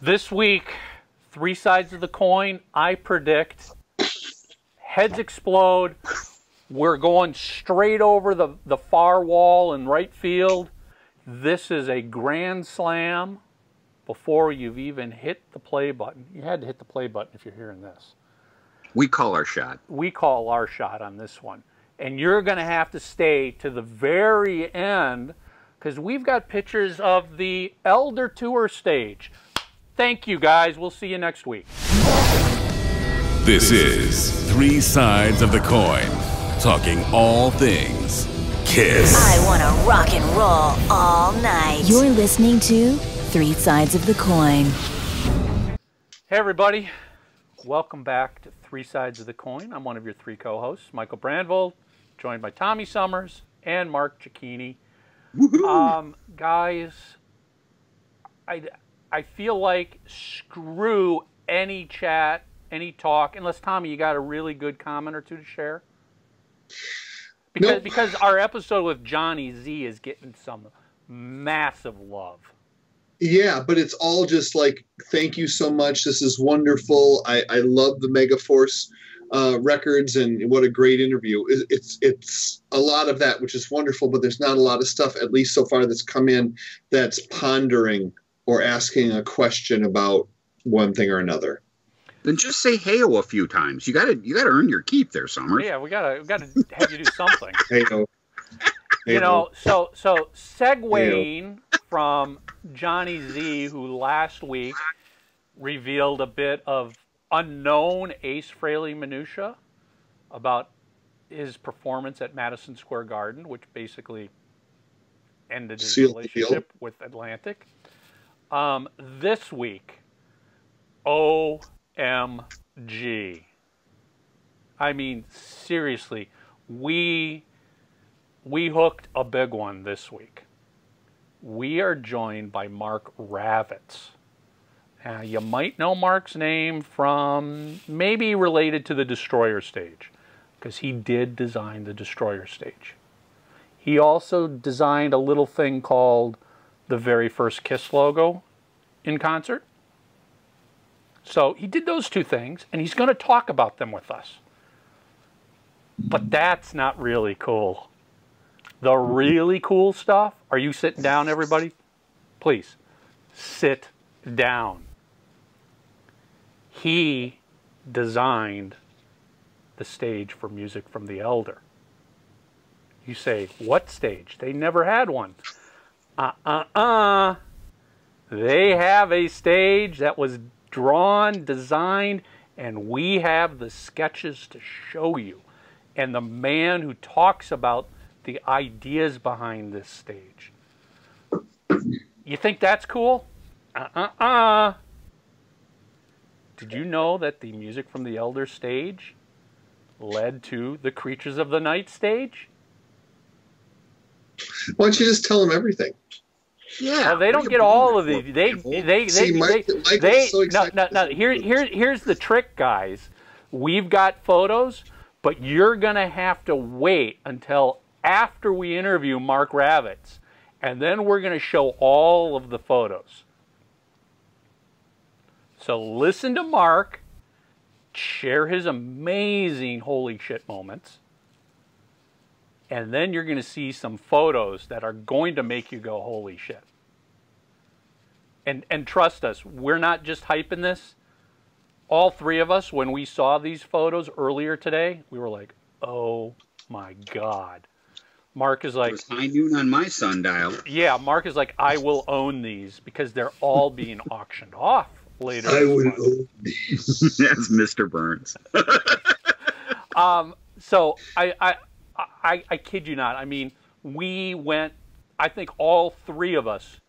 This week, three sides of the coin. I predict heads explode. We're going straight over the, the far wall in right field. This is a grand slam before you've even hit the play button. You had to hit the play button if you're hearing this. We call our shot. We call our shot on this one. And you're going to have to stay to the very end because we've got pictures of the Elder Tour stage. Thank you, guys. We'll see you next week. This is Three Sides of the Coin, talking all things Kiss. I want to rock and roll all night. You're listening to Three Sides of the Coin. Hey, everybody. Welcome back to Three Sides of the Coin. I'm one of your three co hosts, Michael Brandvold, joined by Tommy Summers and Mark Cicchini. Um, guys, I, I feel like screw any chat, any talk, unless Tommy, you got a really good comment or two to share. Because Nope. because our episode with Johnny Z is getting some massive love. Yeah, but it's all just like, thank you so much. This is wonderful. I, I love the Megaforce uh, records and what a great interview. It, it's it's a lot of that, which is wonderful. But there's not a lot of stuff, at least so far, that's come in that's pondering or asking a question about one thing or another. Then just say hail a few times. You gotta you gotta earn your keep there, Summer. Yeah, we gotta we gotta have you do something. Hey, no. you know, so so segueing from Johnny Z, who last week revealed a bit of unknown Ace Frehley minutia about his performance at Madison Square Garden, which basically ended his Sealed relationship with Atlantic. Um, this week, OMG. I mean, seriously, we we hooked a big one this week. We are joined by Mark Ravitz. Uh, you might know Mark's name from maybe related to the Destroyer stage, because he did design the Destroyer stage. He also designed a little thing called the very first Kiss logo in concert. So he did those two things, and he's going to talk about them with us. But that's not really cool. The really cool stuff. Are you sitting down, everybody? Please sit down. He designed the stage for music from the Elder. You say, what stage? They never had one. Uh uh uh. They have a stage that was drawn, designed, and we have the sketches to show you. And the man who talks about the ideas behind this stage. You think that's cool? Uh uh uh. Did you know that the music from the Elder stage led to the Creatures of the Night stage? Why don't you just tell them everything? Yeah. Well, they don't get all of these. They, they, they, See, they, Mike- they, Mike they- so no, no, no. Here, here, here's the trick, guys. We've got photos, but you're gonna have to wait until after we interview Mark Ravitz, and then we're gonna show all of the photos. So listen to Mark, share his amazing holy shit moments, and then you're gonna see some photos that are going to make you go holy shit and and trust us, we're not just hyping this. All three of us, when we saw these photos earlier today, we were like, "Oh my god!" Mark is like, high noon on my sundial. "Yeah." Mark is like, "I will own these because they're all being auctioned off later." I month." own these. That's Mr. Burns. Um, so I, I, I, I kid you not. I mean, we went. I think all three of us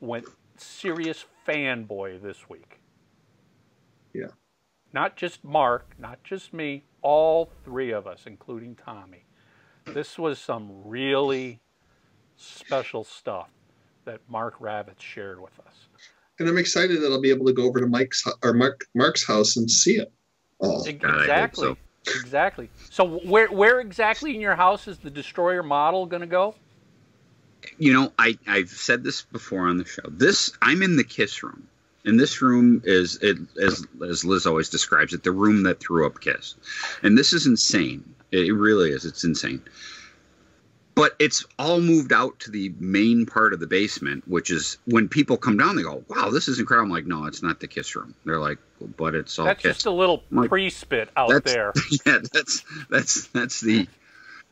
went serious fanboy this week. Yeah. Not just Mark, not just me. All three of us, including Tommy. This was some really special stuff that Mark Ravitz shared with us. And I'm excited that I'll be able to go over to Mike's or Mark Mark's house and see it all. God, I hope Exactly. so. Exactly. So where where exactly in your house is the destroyer model going to go? You know, I, I've said this before on the show. This I'm in the kiss room. And this room is, it, as as Liz always describes it, the room that threw up Kiss. And this is insane. It really is. It's insane. But it's all moved out to the main part of the basement, which is when people come down, they go, "Wow, this is incredible." I'm like, "No, it's not the Kiss room." They're like, "But it's all That's Kiss." just a little Mike, pre-spit out that's, there. Yeah, that's that's that's the.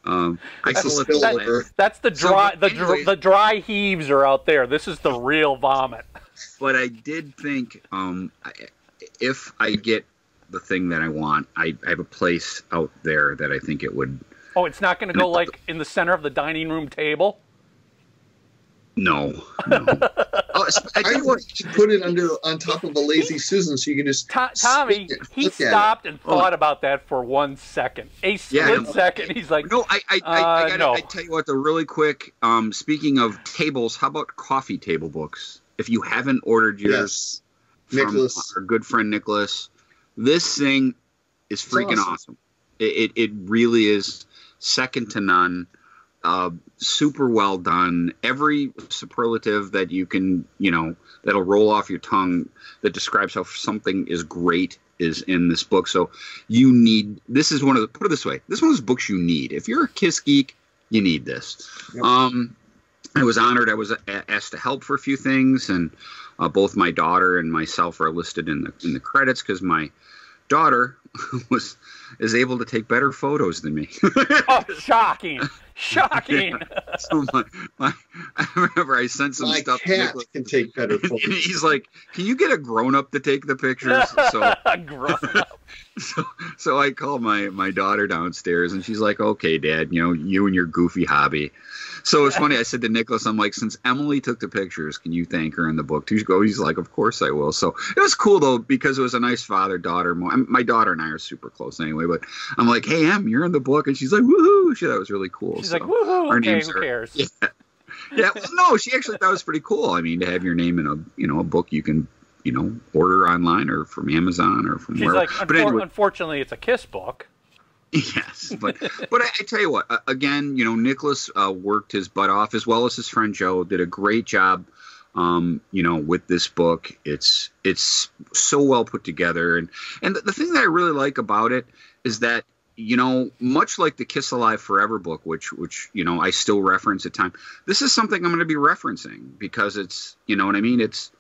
Um, That's call the it the- That's the dry. but the, anyways- the dry heaves are out there. This is the real vomit. but I did think um, if I get the thing that I want, I, I have a place out there that I think it would. Oh, it's not going to go like in the center of the dining room table. No, no. oh, it's- I I tell you would what. put it under on top of a lazy Susan so you can just To- Tommy, it, he look at it. stopped and Oh. thought about that for one second, a Yeah, I split second. He's like, No, I I, I, I Uh, gotta no. I tell you what. The really quick. Um, speaking of tables, how about coffee table books? If you haven't ordered yours Yes. from Nicholas. our good friend Nicholas, this thing is freaking awesome. awesome. It, it it really is second to none. Uh, super well done. Every superlative that you can, you know, that'll roll off your tongue that describes how something is great is in this book. So you need this is one of the put it this way. This is one of those books you need. If you're a Kiss geek, you need this. Yep. Um, I was honored. I was asked to help for a few things, and uh, both my daughter and myself are listed in the in the credits because my daughter was is able to take better photos than me. "Oh, shocking, shocking!" so my, my, I remember I sent some My stuff to cat Nicholas. can take better photos. he's like, "Can you get a grown up to take the pictures?" So, Grown up. so, so I called my my daughter downstairs, and she's like, "Okay, Dad, you know, you and your goofy hobby." So it's funny. I said to Nicholas, "I'm like, since Emily took the pictures, can you thank her in the book?" too?" go. He's like, "Of course I will." So it was cool though because it was a nice father daughter. My daughter and I are super close anyway. But I'm like, "Hey, Em, you're in the book," and she's like, "Woohoo!" She, that was really cool. She's So, like, "Woohoo!" our Okay, names who are- cares? Yeah. yeah, well, no, she actually thought it was pretty cool. I mean, to have your name in a you know a book you can you know order online or from Amazon or from She's wherever. like, but "Unfor- anyway, unfortunately, it's a kiss book. yes, but but I, I tell you what, uh, again, you know, Nicholas uh, worked his butt off as well as his friend Joe did a great job. Um, you know, with this book, it's it's so well put together, and and the, the thing that I really like about it is that you know, much like the Kiss Alive Forever book, which which you know I still reference at time, this is something I'm going to be referencing because it's you know what I mean. It's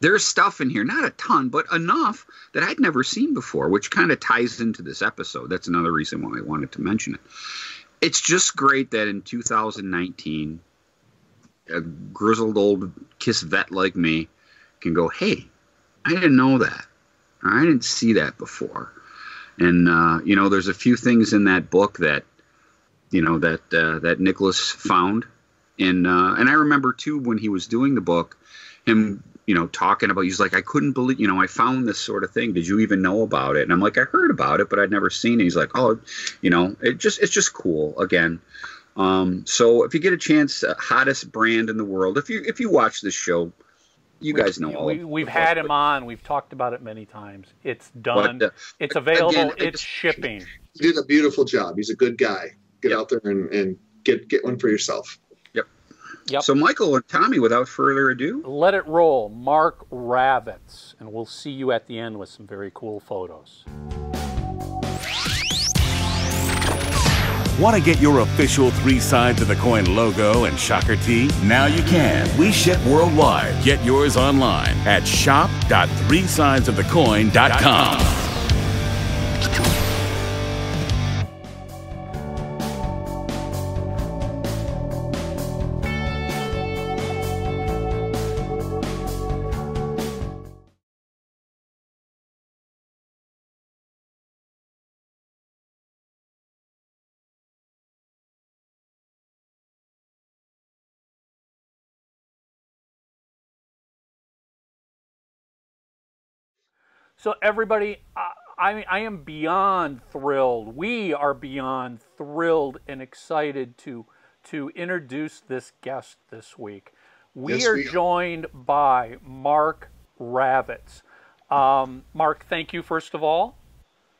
there's stuff in here, not a ton, but enough that I'd never seen before, which kind of ties into this episode. That's another reason why I wanted to mention it. It's just great that in 2019, a grizzled old Kiss vet like me can go, "Hey, I didn't know that. I didn't see that before." And uh, you know, there's a few things in that book that you know that uh, that Nicholas found, and uh, and I remember too when he was doing the book, him you know talking about he's like I couldn't believe you know I found this sort of thing. Did you even know about it? And I'm like I heard about it, but I'd never seen it. He's like oh, you know it just it's just cool again. Um, so if you get a chance, uh, hottest brand in the world. If you if you watch this show, you guys know all. We, of- we've had him on. We've talked about it many times. It's done. But, uh, it's available. again, it's just- shipping. He did a beautiful job. He's a good guy. Get Yep. out there and, and get get one for yourself. Yep. So Michael and Tommy, without further ado, Let it roll. Mark Ravitz, and we'll see you at the end with some very cool photos. Want to get your official three sides of the coin logo and shocker tee? Now you can. We ship worldwide. Get yours online at shop.threesidesofthecoin.com. So everybody, I, I, I am beyond thrilled. We are beyond thrilled and excited to to introduce this guest this week. We Yes, are we are. joined by Mark Ravitz. Um, Mark, thank you first of all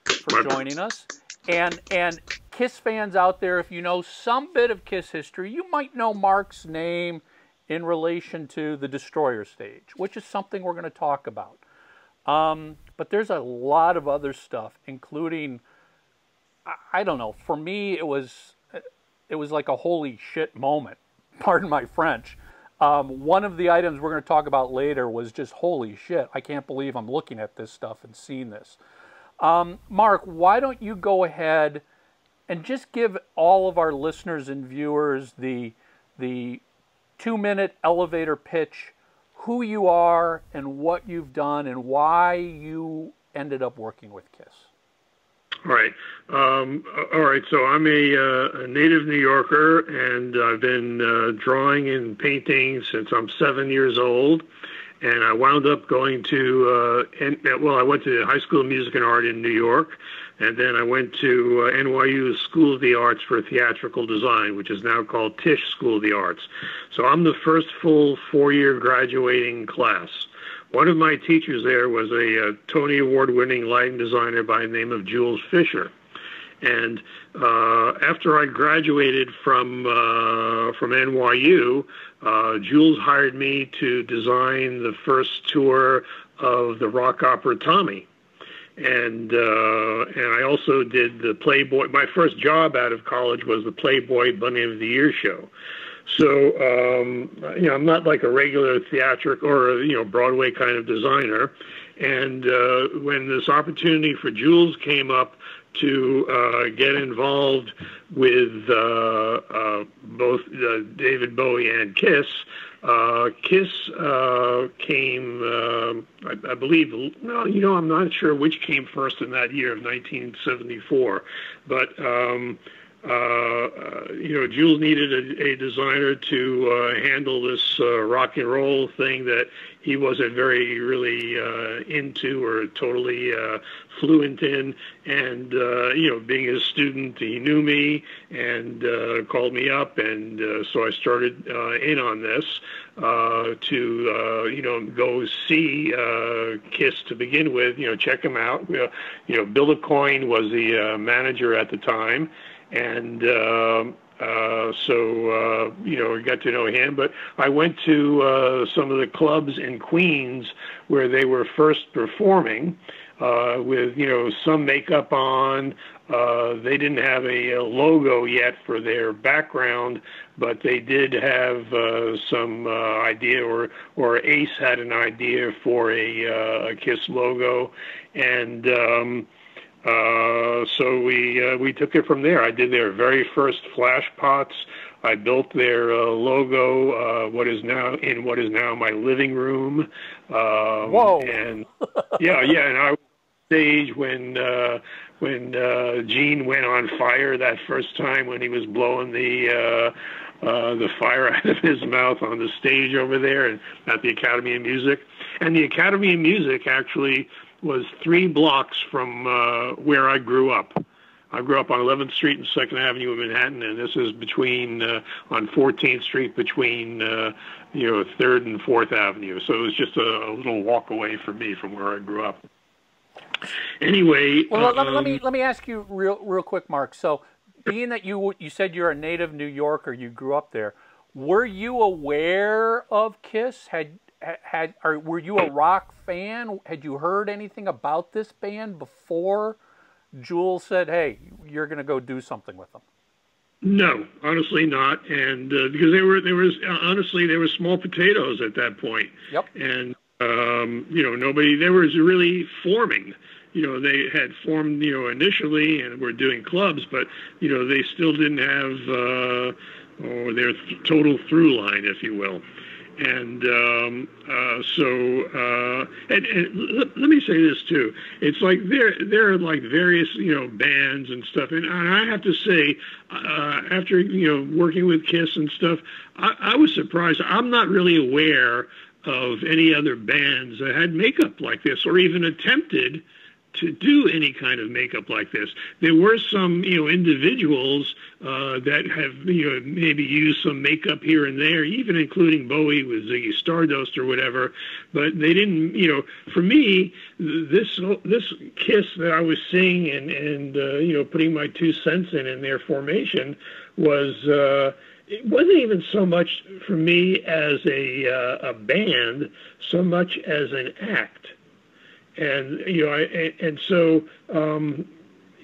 for joining us. And and Kiss fans out there, if you know some bit of Kiss history, you might know Mark's name in relation to the destroyer stage, which is something we're going to talk about. Um, but there's a lot of other stuff, including, I, I don't know. For me, it was it was like a holy shit moment. Pardon my French. Um, one of the items we're going to talk about later was just holy shit. I can't believe I'm looking at this stuff and seeing this. Um, Mark, why don't you go ahead and just give all of our listeners and viewers the the two minute elevator pitch, who you are and what you've done and why you ended up working with KISS. All right. Um, all right. So I'm a, uh, a, native New Yorker, and I've been uh, drawing and painting since I'm seven years old. And I wound up going to, uh, and, well, I went to High School of Music and Art in New York, and then I went to uh, NYU School of the Arts for Theatrical Design, which is now called Tisch School of the Arts. So I'm the first full four-year graduating class. One of my teachers there was a, a Tony Award winning lighting designer by the name of Jules Fisher. And uh, after I graduated from uh, from NYU, uh, Jules hired me to design the first tour of the rock opera Tommy, and uh, and I also did the Playboy. My first job out of college was the Playboy Bunny of the Year show. So um, you know, I'm not like a regular theatric or you know Broadway kind of designer. And uh, when this opportunity for Jules came up to uh, get involved with uh, uh both uh, David Bowie and Kiss, uh, Kiss uh, came, uh, I, I, believe. Well, you know, I'm not sure which came first in that year of 1974, but. Um, uh, uh, you know, Jules needed a, a designer to uh, handle this uh, rock and roll thing that he wasn't very really uh, into or totally uh, fluent in. And you know, being a student, he knew me and called me up, and so I started in on this to you know go see Kiss to begin with. You know, check him out. you know, Bill Aucoin was the manager at the time and uh, uh, so uh, you know I got to know him. But I went to uh, some of the clubs in Queens where they were first performing uh, with you know some makeup on. Uh, they didn't have a, a, logo yet for their background, but they did have uh, some uh, idea, or or Ace had an idea for a, uh, a Kiss logo, and um, uh, so we uh, we took it from there. I did their very first flash pots. I built their uh, logo, uh, what is now in what is now my living room. Um, Whoa! And yeah, yeah, and I was stage when uh, when uh, Gene went on fire that first time when he was blowing the. Uh, uh, the fire out of his mouth on the stage over there and at the Academy of Music. And the Academy of Music actually was three blocks from uh, where I grew up. I grew up on 11th Street and 2nd Avenue in Manhattan, and this is between uh, on 14th Street between uh, you know 3rd and 4th Avenue. So it was just a, a little walk away from me from where I grew up. Anyway, well, um, let, let, me um, let me ask you real real quick, Mark. So, being that you you said you're a native New Yorker, you grew up there. Were you aware of Kiss? Had had or were you a rock fan? Had you heard anything about this band before Jules said, "Hey, you're going to go do something with them"? No, honestly not, and uh, because they were there was uh, honestly they were small potatoes at that point. Yep. And um, you know nobody they was really forming. You know they had formed you know initially and were doing clubs, but you know they still didn't have uh, or their th- total through line, if you will. And um, uh, so, uh, and, and let, let, me say this too. It's like there, there are like various, you know, bands and stuff. And, I have to say, uh, after you know working with Kiss and stuff, I, I was surprised. I'm not really aware of any other bands that had makeup like this, or even attempted to do any kind of makeup like this. There were some, you know, individuals uh, that have, you know, maybe used some makeup here and there, even including Bowie with Ziggy Stardust or whatever. But they didn't, you know. For me, this this Kiss that I was seeing and and uh, you know putting my two cents in in their formation was. Uh, it wasn't even so much for me as a uh, a band, so much as an act, and you know, I, and so um,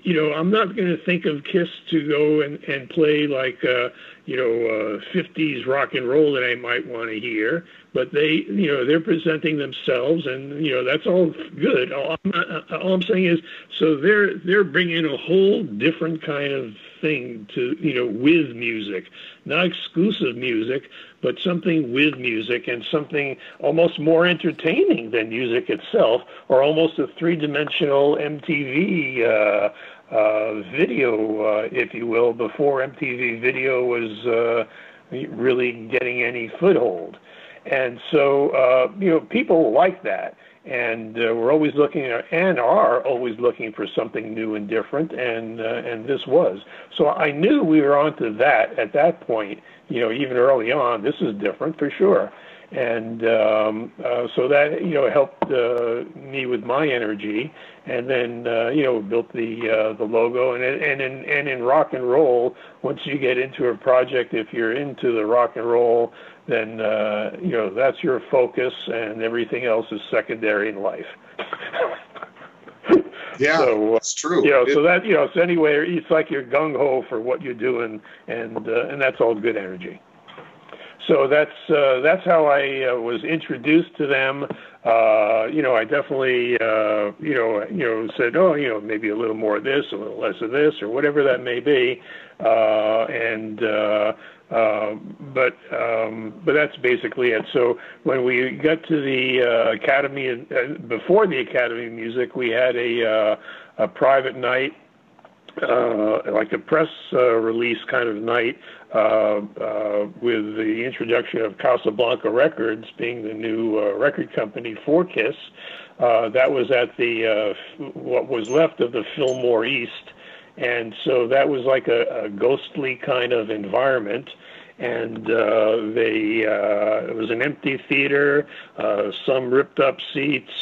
you know, I'm not going to think of Kiss to go and, and play like, uh, you know, uh, 50s rock and roll that I might want to hear. But they, you know, they're presenting themselves, and you know, that's all good. All I'm, all I'm saying is, so they're they're bringing a whole different kind of thing to, you know, with music, not exclusive music, but something with music and something almost more entertaining than music itself, or almost a three-dimensional MTV. Uh, uh, video, uh, if you will, before MTV Video was uh, really getting any foothold. And so, uh, you know, people like that. And uh, we're always looking and are always looking for something new and different, and uh, and this was. So I knew we were onto that at that point. You know, even early on, this is different for sure and um, uh, so that you know helped uh, me with my energy, and then uh, you know built the uh, the logo, and and in and in rock and roll, once you get into a project, if you're into the rock and roll, then uh, you know that's your focus, and everything else is secondary in life. Yeah, so, uh, that's true. You know, it, so that you know, so anyway, it's like you're gung ho for what you're doing, and uh, and that's all good energy so that's uh, that's how I uh, was introduced to them. Uh, you know, I definitely uh, you know you know said, oh, you know, maybe a little more of this, a little less of this, or whatever that may be, uh, and. Uh, but um, but that's basically it. So when we got to the uh, Academy, uh, before the Academy of Music, we had a uh, a private night uh, like a press uh, release kind of night uh, uh, with the introduction of Casablanca Records being the new uh, record company for Kiss. Uh, that was at the uh, what was left of the Fillmore East, and so that was like a, a ghostly kind of environment. And they uh, it was an empty theater, uh, some ripped up seats.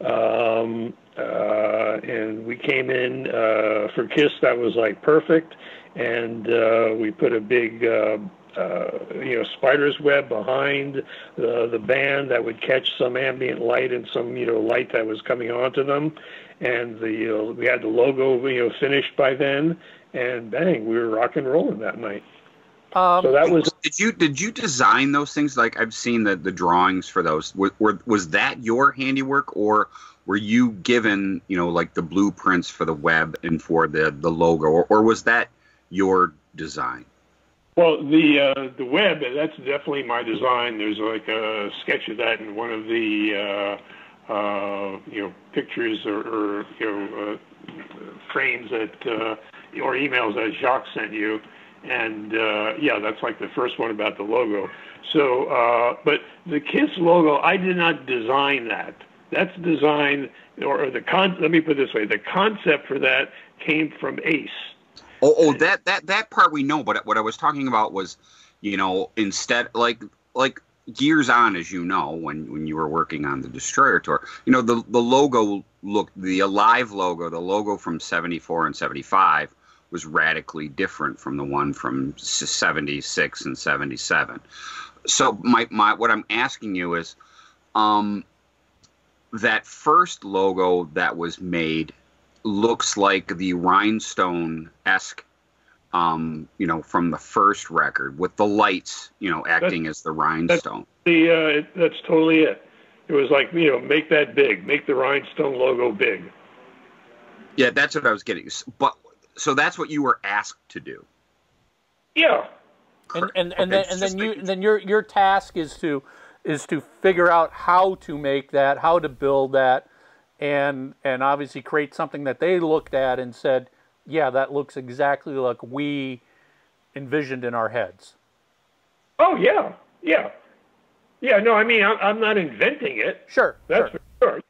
Um, uh, and we came in uh, for Kiss. That was like perfect, and uh, we put a big, uh, uh, you know, spider's web behind the the band that would catch some ambient light and some you know light that was coming onto them, and the uh, we had the logo you know finished by then, and bang, we were rock and rolling that night. Um, so that was. Did you did you design those things? Like I've seen the the drawings for those. Were, were was that your handiwork, or were you given you know like the blueprints for the web and for the the logo or, or was that your design well the uh, the web that's definitely my design there's like a sketch of that in one of the uh, uh, you know pictures or, or you know uh, frames that uh, or emails that Jacques sent you and uh, yeah that's like the first one about the logo so but the kiss logo I did not design that that's designed, or the con. Let me put it this way: the concept for that came from Ace. Oh, oh, that that that part we know. But what I was talking about was, you know, instead like like years on, as you know, when when you were working on the Destroyer tour, you know, the the logo looked the Alive logo, the logo from '74 and '75 was radically different from the one from 76 and 77 so my, my what i'm asking you is um, that first logo that was made looks like the rhinestone esque um, you know, from the first record with the lights, you know, acting that's, as the rhinestone. That's the uh, that's totally it. It was like you know, make that big, make the rhinestone logo big. Yeah, that's what I was getting. But so that's what you were asked to do. Yeah. And and and then, and then you and then your your task is to is to figure out how to make that, how to build that, and and obviously create something that they looked at and said, yeah, that looks exactly like we envisioned in our heads. Oh yeah, yeah, yeah. No, I mean I'm, I'm not inventing it. Sure, that's sure. for sure.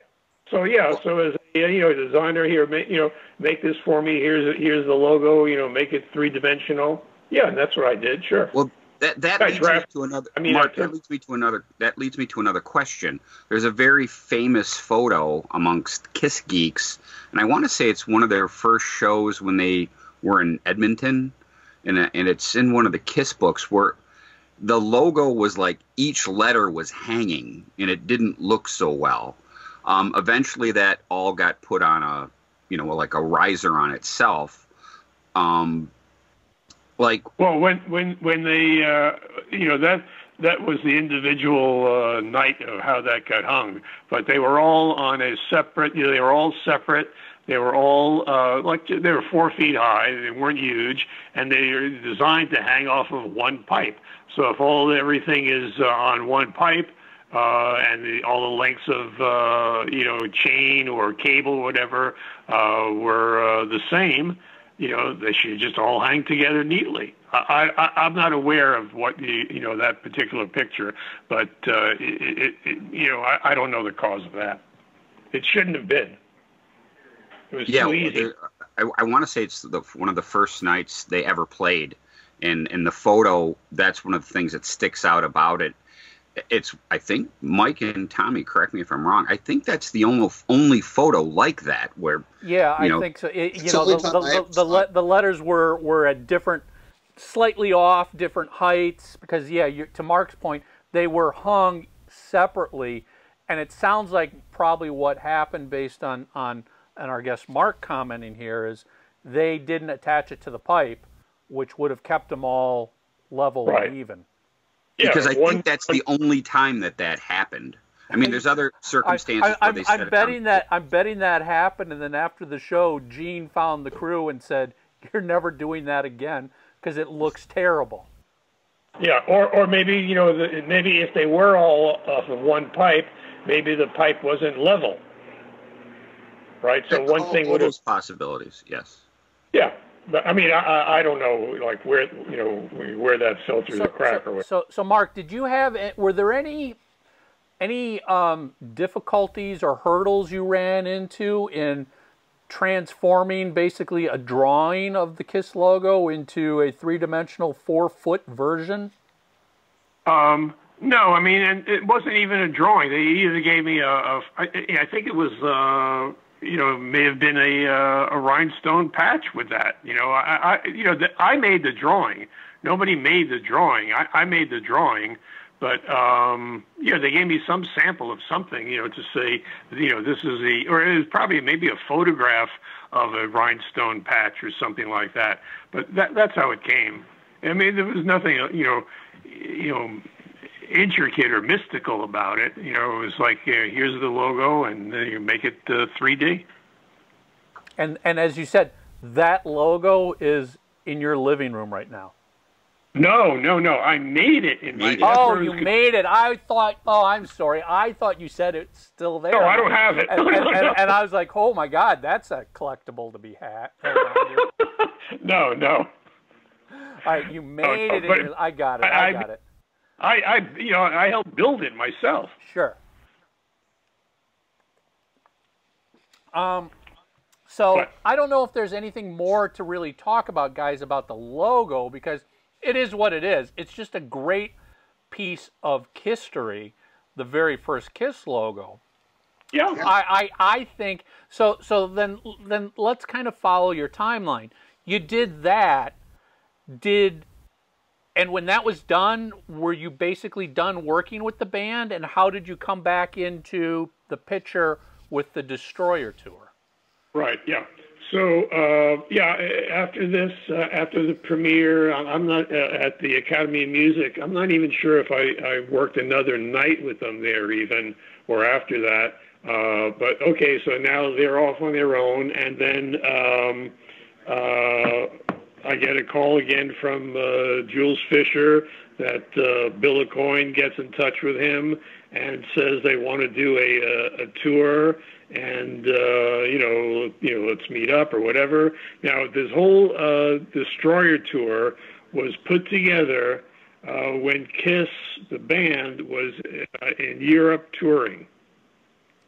So yeah, so as a you know designer here, make, you know, make this for me. Here's here's the logo. You know, make it three dimensional. Yeah, and that's what I did. Sure. Well, that that leads me to another. I mean, Mark, that leads me to another. That leads me to another question. There's a very famous photo amongst Kiss geeks, and I want to say it's one of their first shows when they were in Edmonton, and and it's in one of the Kiss books where the logo was like each letter was hanging and it didn't look so well. Um, eventually, that all got put on a, you know, like a riser on itself. Um, like well, when when when they, uh, you know, that that was the individual uh, night of how that got hung, but they were all on a separate. You know, they were all separate. They were all uh, like they were four feet high. They weren't huge, and they are designed to hang off of one pipe. So if all everything is uh, on one pipe, uh, and the, all the lengths of uh, you know chain or cable, or whatever, uh, were uh, the same, you know they should just all hang together neatly. I, I, I'm not aware of what the you know that particular picture, but uh, it, it, it, you know I, I don't know the cause of that. It shouldn't have been. It was yeah, too easy. I, I want to say it's the, one of the first nights they ever played, and in the photo, that's one of the things that sticks out about it. It's I think Mike and Tommy, correct me if I'm wrong. I think that's the only only photo like that where Yeah, I you know, think so. It, you know, the, the, the, the, le- the letters were, were at different, slightly off, different heights. Because, yeah, you, to Mark's point, they were hung separately. And it sounds like probably what happened based on, on and our guest Mark commenting here is they didn't attach it to the pipe, which would have kept them all level Right. and even. Yeah, because I one- think that's the only time that that happened. I mean, there's other circumstances I, where I'm, they I'm it betting on. that I'm betting that happened, and then after the show, Gene found the crew and said, "You're never doing that again because it looks terrible." Yeah, or or maybe you know the, maybe if they were all off of one pipe, maybe the pipe wasn't level. Right. So All- one all, thing would have those possibilities, yes. yeah. But I mean, I- I I don't know like where you know where that fell through the crack or so, what. so, so, Mark, did you have? Were there any any um, difficulties or hurdles you ran into in transforming basically a drawing of the Kiss logo into a three-dimensional four-foot version? Um, no, I mean, and it wasn't even a drawing. They either gave me a, a I, I think it was, uh, you know, may have been a uh, a rhinestone patch with that. You know, I, I you know, the, I made the drawing. Nobody made the drawing. I, I made the drawing, but um, you know, they gave me some sample of something. You know, to say, you know, this is the, or it was probably maybe a photograph of a rhinestone patch or something like that. But that that's how it came. I mean, there was nothing, you know, you know, intricate or mystical about it. You know, it was like, uh, here's the logo, and then you make it uh, 3D. And and as you said, that logo is in your living room right now. No, no, no. I made it in my. Made it. that's Oh, you was- made it. I thought. Oh, I'm sorry. I thought you said it's still there. No, I don't have it. And, No, and, no, and, no. and I was like, oh my God, that's a collectible to be had. no, no. All right, you made no, it. In your, I got it. I- I, I- got it. I, I, you know, I helped build it myself. Sure. Um, so But- I don't know if there's anything more to really talk about, guys, about the logo because it is what it is. It's just a great piece of history, the very first Kiss logo. Yeah. I, I, I think so. So then, then let's kind of follow your timeline. You did that. Did and when that was done, were you basically done working with the band? And how did you come back into the picture with the Destroyer tour? Right. Yeah. So uh, yeah, after this, uh, after the premiere, I'm not uh, at the Academy of Music. I'm not even sure if I, I worked another night with them there, even or after that. Uh, but okay, so now they're off on their own, and then um, uh, I get a call again from uh, Jules Fisher that uh, Bill Aucoin gets in touch with him and says they want to do a, a, a tour and uh, you know you know let's meet up or whatever. Now this whole uh, Destroyer tour was put together uh, when Kiss the band was uh, in Europe touring,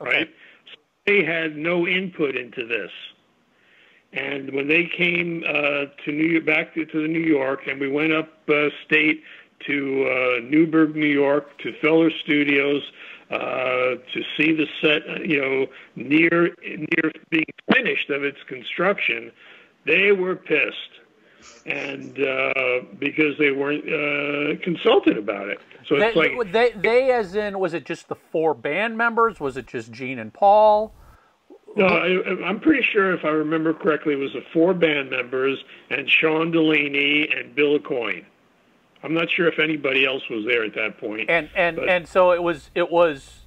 right? So they had no input into this. And when they came uh, to New York, back to, to New York, and we went up uh, state to uh, Newburgh, New York, to Feller Studios uh, to see the set, uh, you know, near near being finished of its construction, they were pissed and uh, because they weren't uh, consulted about it. So They, it's like they, they, as in, was it just the four band members? Was it just Gene and Paul? No, I, I'm pretty sure if I remember correctly, it was the four band members and Sean Delaney and Bill Aucoin. I'm not sure if anybody else was there at that point. And and But- and so it was it was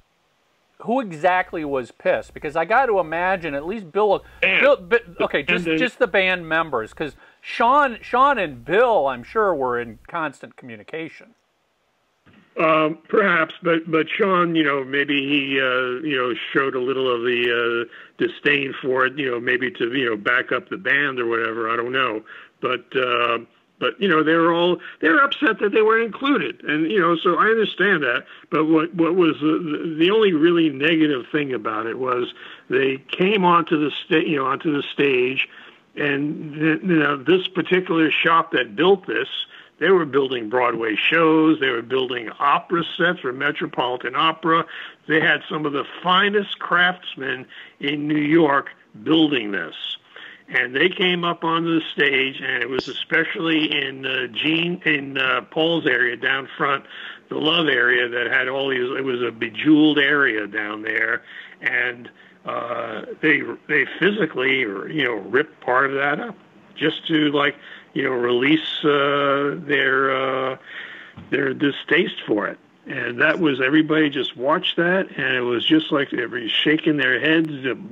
who exactly was pissed? Because I got to imagine at least Bill. Bill Bi- okay, just band. just the band members, because Sean Sean and Bill, I'm sure, were in constant communication. Um, perhaps, but but Sean, you know, maybe he uh, you know showed a little of the uh, disdain for it, you know, maybe to you know back up the band or whatever. I don't know, but uh, but you know they were all they were upset that they weren't included, and you know so I understand that. But what what was the, the only really negative thing about it was they came onto the sta- you know onto the stage, and th- you know this particular shop that built this. They were building Broadway shows. They were building opera sets for Metropolitan Opera. They had some of the finest craftsmen in New York building this. And they came up onto the stage, and it was especially in uh, Gene in uh, Paul's area down front, the Love area that had all these. It was a bejeweled area down there, and uh, they they physically, you know, ripped part of that up just to like you know release uh, their uh, their distaste for it. And that was everybody just watched that, and it was just like everybody shaking their heads.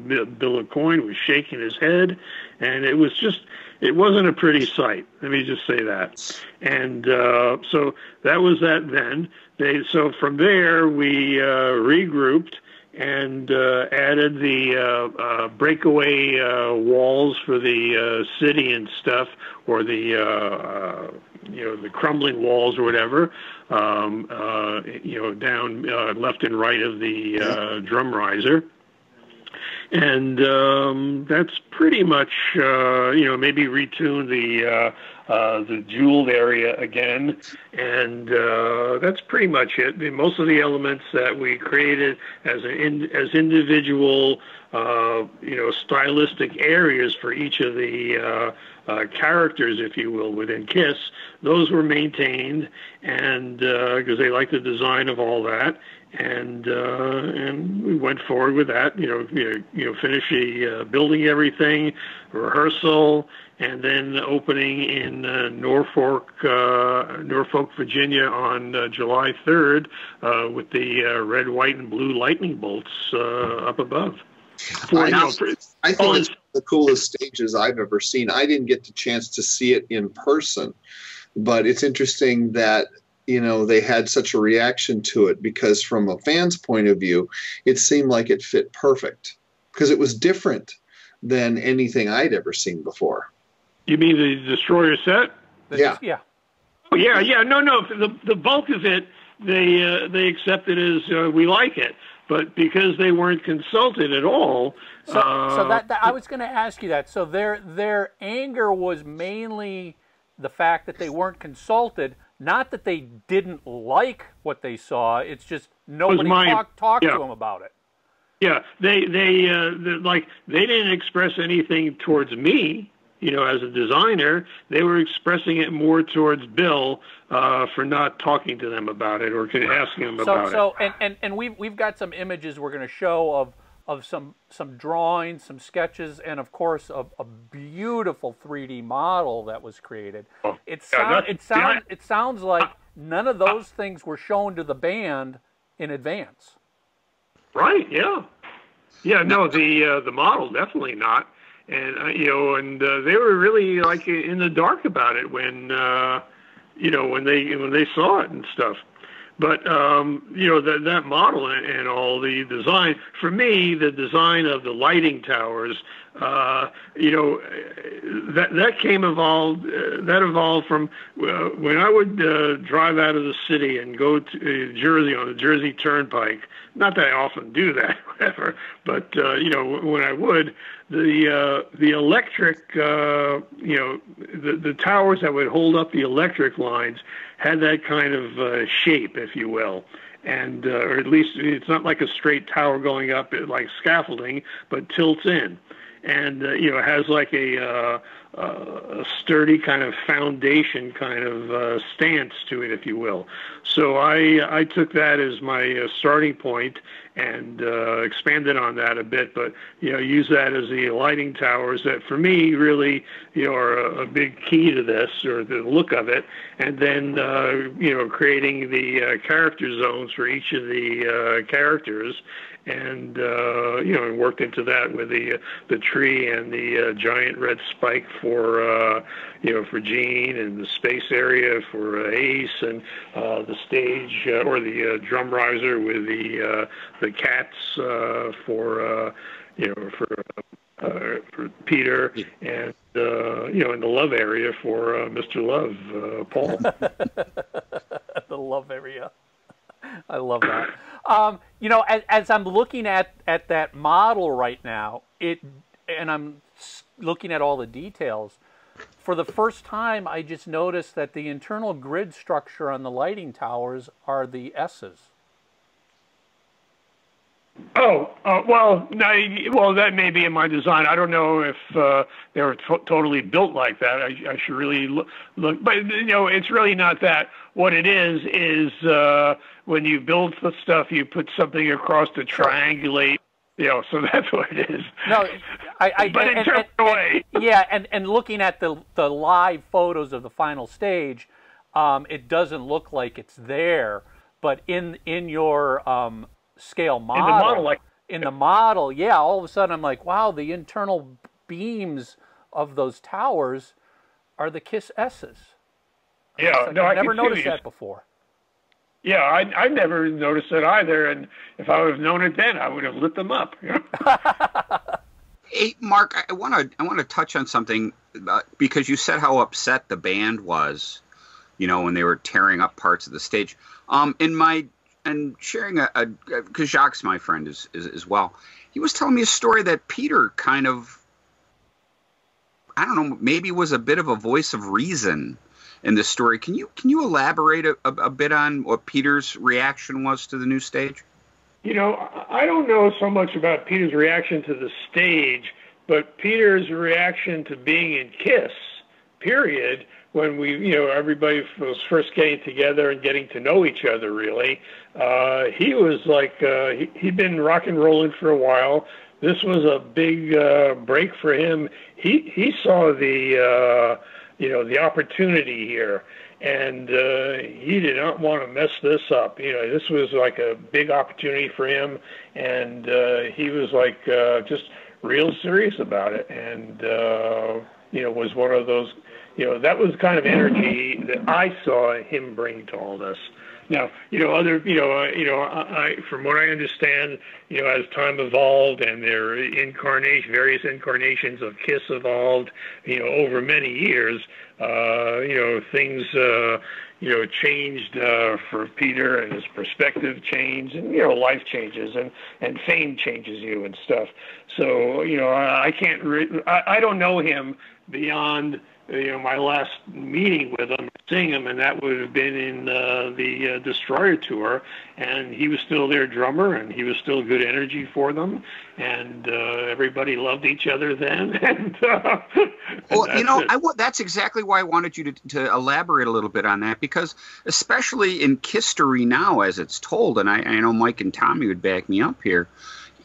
Bill Bill Aucoin was shaking his head, and it was just it wasn't a pretty sight. Let me just say that. And uh, so that was that. Then they so from there we uh, regrouped and uh, added the uh, uh, breakaway uh, walls for the uh, city and stuff, or the uh, you know the crumbling walls or whatever, um, uh, you know down left and right of the uh, drum riser. And um, that's pretty much, uh, you know, maybe retune the uh, the jeweled area again, and uh, that's pretty much it. Most of the elements that we created as in, as individual, uh, you know, stylistic areas for each of the uh, uh, characters, if you will, within Kiss, those were maintained, and because they like the design of all that, and uh, and we went forward with that. You know, you know, you know finish the uh, building everything, rehearsal, and then opening in uh, Norfolk, uh, Norfolk, Virginia, on uh, July 3rd, uh, with the uh, red, white, and blue lightning bolts uh, up above. For, I, you know, for- I Oh, think it's it's- the coolest stages I've ever seen. I didn't get the chance to see it in person, but it's interesting that you know they had such a reaction to it because from a fan's point of view, it seemed like it fit perfect because it was different than anything I'd ever seen before. You mean the destroyer set? The- Yeah. yeah. Oh, yeah, yeah, no, no. The the bulk of it, they uh, they accepted as uh, we like it, but because they weren't consulted at all. So, uh, so that, that I was going to ask you that. So their their anger was mainly the fact that they weren't consulted, not that they didn't like what they saw. It's just nobody talked talked yeah. to them about it. Yeah, they they uh, like they didn't express anything towards me, you know, as a designer. They were expressing it more towards Bill uh, for not talking to them about it or asking them So about so and, and, and we've we've got some images we're going to show of of some some drawings, some sketches, and of course a, a beautiful 3D model that was created. Oh, It yeah, sounds it sounds yeah. it sounds like none of those things were shown to the band in advance. Right? Yeah. Yeah. No, the uh, the model definitely not. And uh, you know, and uh, they were really like in the dark about it when uh, you know when they when they saw it and stuff. But um, you know that that model and, all the design for me, the design of the lighting towers, uh, you know, that that came evolved uh, that evolved from uh, when I would uh, drive out of the city and go to uh, Jersey on the Jersey Turnpike. Not that I often do that, whatever, but uh, you know when I would, the uh, the electric, uh, you know, the the towers that would hold up the electric lines had that kind of uh, shape, if you will, and uh, or at least it's not like a straight tower going up like scaffolding, but tilts in. and uh, you know has like a, uh, uh, a sturdy kind of foundation kind of uh, stance to it, if you will. So I I took that as my starting point and uh, expanded on that a bit, but you know use that as the lighting towers that for me really you know are a, a big key to this or the look of it, and then uh, you know creating the uh, character zones for each of the uh, characters and uh, you know, and worked into that with the uh, the tree and the uh, giant red spike for uh, you know for Gene and the space area for uh, Ace and uh, the stage uh, or the uh, drum riser with the uh, the cats uh, for uh, you know for. Uh, for Peter and uh, you know in the love area for uh, Mr. Love, uh, Paul. the love area. I love that. Um, you know, as, as, I'm looking at, at that model right now, it and I'm looking at all the details. For the first time, I just noticed that the internal grid structure on the lighting towers are the S's. Oh, uh, well, well, that may be in my design. I don't know if uh, they were totally built like that. I, I should really look, look, but you know, it's really not that. What it is is uh, when you build the stuff, you put something across to triangulate. You know, so that's what it is. No, I, I but and, in terms and, of way. yeah, and and looking at the the live photos of the final stage, um, it doesn't look like it's there. But in in your um, scale model, in the model, like, in the model, yeah, all of a sudden I'm like, wow, the internal beams of those towers are the Kiss S's. Yeah, like, no, I've I never noticed that before. Yeah, I I never noticed it either, and if I would have known it then, I would have lit them up. hey, Mark, I want to I want to touch on something about, because you said how upset the band was, you know, when they were tearing up parts of the stage. Um, in my and sharing a because Jacques, my friend, is, is as well. He was telling me a story that Peter kind of, I don't know, maybe was a bit of a voice of reason in this story. Can you can you elaborate a, a, bit on what Peter's reaction was to the new stage? You know, I don't know so much about Peter's reaction to the stage, but Peter's reaction to being in Kiss, period, when we, you know, everybody was first getting together and getting to know each other, really, uh, he was like, uh, he, he'd been rock and rolling for a while. This was a big uh, break for him. He he saw the, uh, you know, the opportunity here, and uh, he did not want to mess this up. You know, this was like a big opportunity for him, and uh, he was like uh, just real serious about it, and uh, you know, was one of those you know, that was the kind of energy that I saw him bring to all this. Now, you know, other, you know, uh, you know, I, I, from what I understand, you know, as time evolved and their incarnation, various incarnations of Kiss evolved, you know, over many years, uh, you know, things, uh, you know, changed uh, for Peter and his perspective changed, and you know, life changes and and fame changes you and stuff. So, you know, I, I can't, re- I, I don't know him beyond you know my last meeting with him, seeing him, and that would have been in uh, the uh, Destroyer tour, and he was still their drummer, and he was still good energy for them, and uh, everybody loved each other then. and, uh, well, you know, I w- that's exactly why I wanted you to, to elaborate a little bit on that, because especially in history now, as it's told, and I, I know Mike and Tommy would back me up here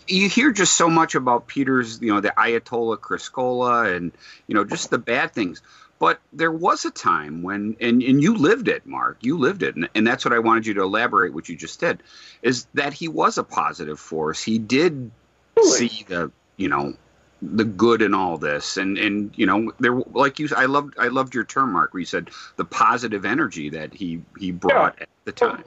you hear just so much about Peter's, you know, the Ayatollah Kriskola and, you know, just the bad things. But there was a time when, and, and you lived it, Mark, you lived it. And, and that's what I wanted you to elaborate, what you just did, is that he was a positive force. He did really? see the, you know, the good in all this and and you know there like you i loved i loved your term mark where you said the positive energy that he he brought yeah. at the time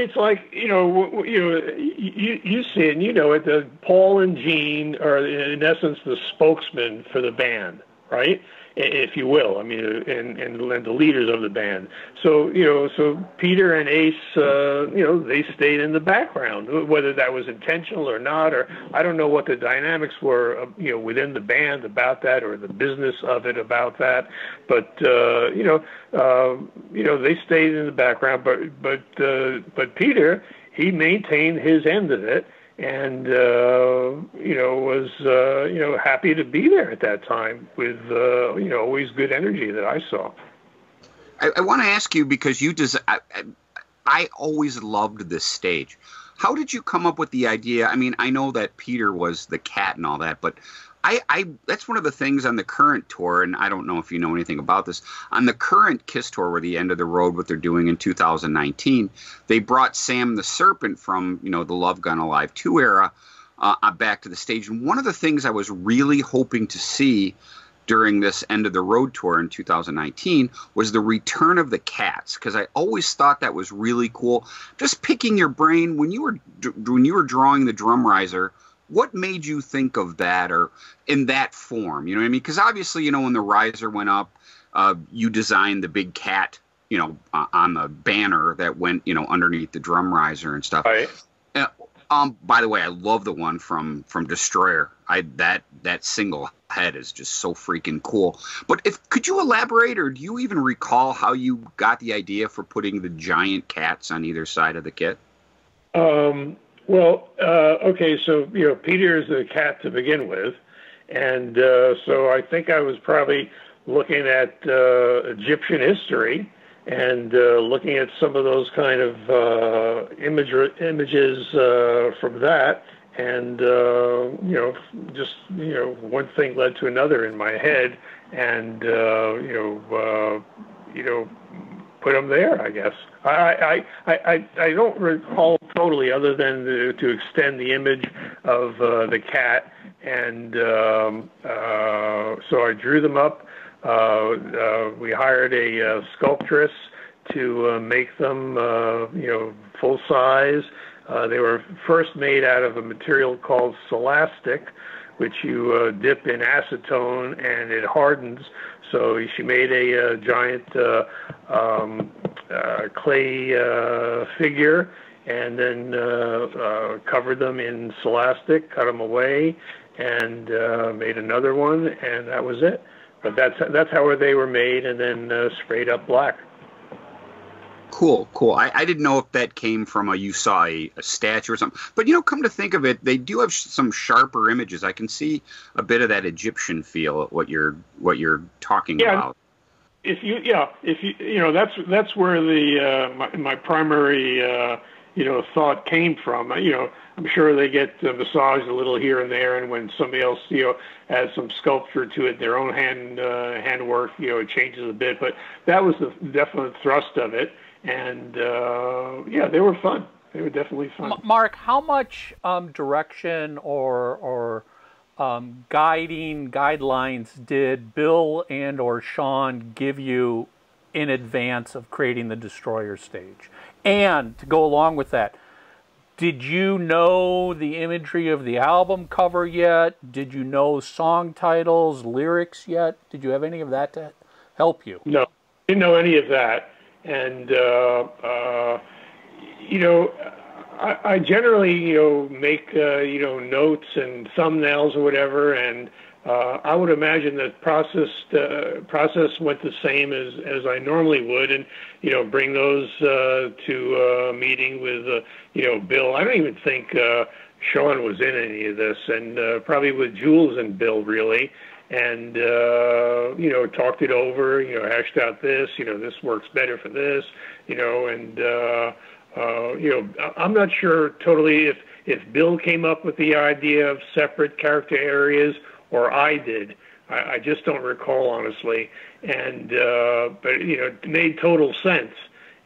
it's like you know, you know, you you see it, and you know it. The Paul and Gene are in essence the spokesman for the band, right? If you will. I mean, and, and, and the leaders of the band. So you know, so Peter and Ace, uh, you know, they stayed in the background, whether that was intentional or not, or I don't know what the dynamics were, uh, you know, within the band about that, or the business of it about that. But uh, you know, uh, you know, they stayed in the background. But but uh, but Peter, he maintained his end of it and uh, you know was uh, you know happy to be there at that time with uh, you know always good energy that I saw. I, I want to ask you because you just I, I always loved this stage. How did you come up with the idea? I mean, I know that Peter was the cat and all that, but I, I that's one of the things on the current tour, and I don't know if you know anything about this. On the current Kiss tour, where the end of the road, what they're doing in 2019, they brought Sam the Serpent from you know the Love Gun Alive 2 era uh, uh, back to the stage. And one of the things I was really hoping to see during this end of the road tour in 2019 was the return of the cats because I always thought that was really cool. Just picking your brain when you were when you were drawing the drum riser what made you think of that or in that form? You know what I mean? Because obviously, you know, when the riser went up, uh, you designed the big cat, you know, uh, on the banner that went, you know, underneath the drum riser and stuff. Right. Uh, um, by the way, I love the one from from Destroyer. I that that single head is just so freaking cool. But if could you elaborate, or do you even recall how you got the idea for putting the giant cats on either side of the kit? Um, well, uh, okay, so you know, Peter is a cat to begin with, and uh, so I think I was probably looking at uh, Egyptian history and uh, looking at some of those kind of uh, image, images uh, from that, and you know, just you know, one thing led to another in my head, and you know, you know, put them there, I guess. I, I, I, I don't recall totally, other than the, to extend the image of uh, the cat, and um, uh, so I drew them up. Uh, uh, we hired a uh, sculptress to uh, make them, uh, you know, full size. They were first made out of a material called Silastic, which you dip in acetone and it hardens. So she made a, uh, giant uh, um, uh, clay figure and then covered them in Silastic, cut them away, and made another one, and that was it. But that's that's how they were made, and then sprayed up black. Cool, cool. I, I didn't know if that came from a you saw a, a, statue or something, but you know, come to think of it, they do have sh- some sharper images. I can see a bit of that Egyptian feel. What you're what you're talking yeah, about. If you yeah, if you you know that's that's where the uh, my, my primary uh, you know thought came from. You know, I'm sure they get uh, massaged a little here and there, and when somebody else you know has some sculpture to it, their own hand uh, handwork, you know, it changes a bit. But that was the definite thrust of it and uh, yeah, they were fun. They were definitely fun. Mark, how much um, direction or or um, guiding guidelines did Bill and or Sean give you in advance of creating the Destroyer stage? And to go along with that, did you know the imagery of the album cover yet? Did you know song titles, lyrics yet? Did you have any of that to help you? No, didn't know any of that and uh, uh, you know, I, I generally you know make uh, you know notes and thumbnails or whatever, and uh, I would imagine that process process went the same as as I normally would, and you know bring those uh, to a meeting with you know Bill. I don't even think uh, Sean was in any of this, and uh, probably with Jules and Bill really and uh, you know talked it over. You know, hashed out this. You know, this works better for this. You know, and uh, uh, you know, I'm not sure totally if if Bill came up with the idea of separate character areas or I did. I, I just don't recall honestly. And uh, but you know, it made total sense.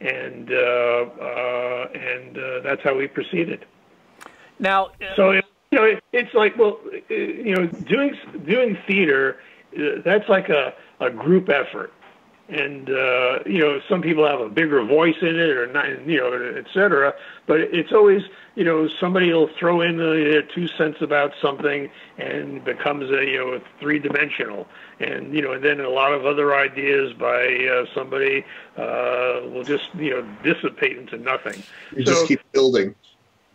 And uh, uh, and uh, that's how we proceeded. Now, so. It, you know, it's like, well, uh, you know, doing doing theater, uh, that's like a, a group effort. And, uh, you know, some people have a bigger voice in it or not, you know, et cetera. But it's always, you know, somebody will throw in their two cents about something and becomes a, you know, three dimensional. And, you know, and then a lot of other ideas by uh, somebody uh, will just, you know, dissipate into nothing. You so, just keep building.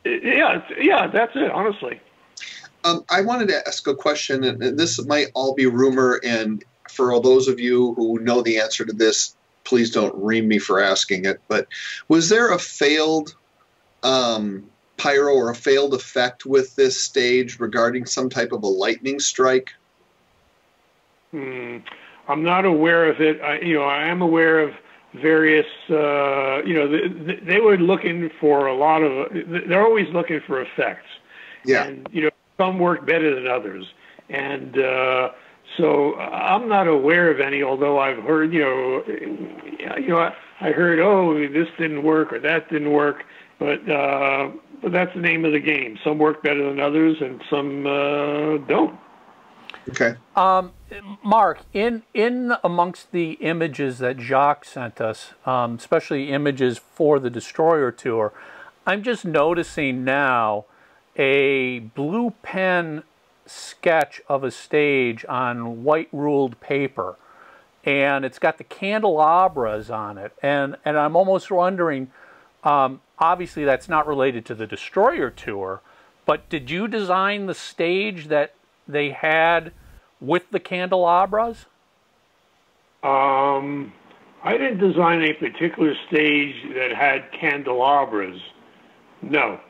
Yeah, yeah, that's it, honestly. Um, I wanted to ask a question, and this might all be rumor. And for all those of you who know the answer to this, please don't ream me for asking it. But was there a failed um, pyro or a failed effect with this stage regarding some type of a lightning strike? Hmm. I'm not aware of it. I, you know, I am aware of various. Uh, you know, they, they were looking for a lot of. They're always looking for effects. Yeah. And you know, some work better than others, and uh, so I'm not aware of any. Although I've heard, you know, you know, I, I heard, oh, this didn't work or that didn't work, but uh, but that's the name of the game. Some work better than others, and some uh, don't. Okay. Um, Mark, in in amongst the images that Jacques sent us, um, especially images for the Destroyer tour, I'm just noticing now a blue pen sketch of a stage on white ruled paper, and it's got the candelabras on it, and and I'm almost wondering. Um, obviously, that's not related to the Destroyer tour, but did you design the stage that they had with the candelabras? Um, I didn't design a particular stage that had candelabras. No.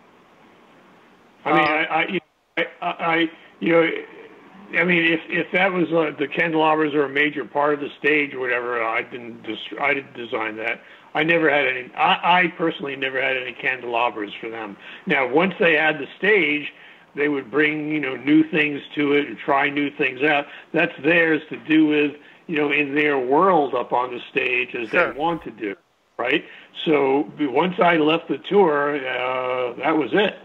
I mean, Uh, I, I, I, I, you know, I mean, if if that was uh, the candelabras are a major part of the stage or whatever, I didn't dis- I didn't design that. I never had any. I, I personally never had any candelabras for them. Now, once they had the stage, they would bring you know new things to it and try new things out. That's theirs to do with you know in their world up on the stage as Sure. they want to do, right? So once I left the tour, uh, that was it.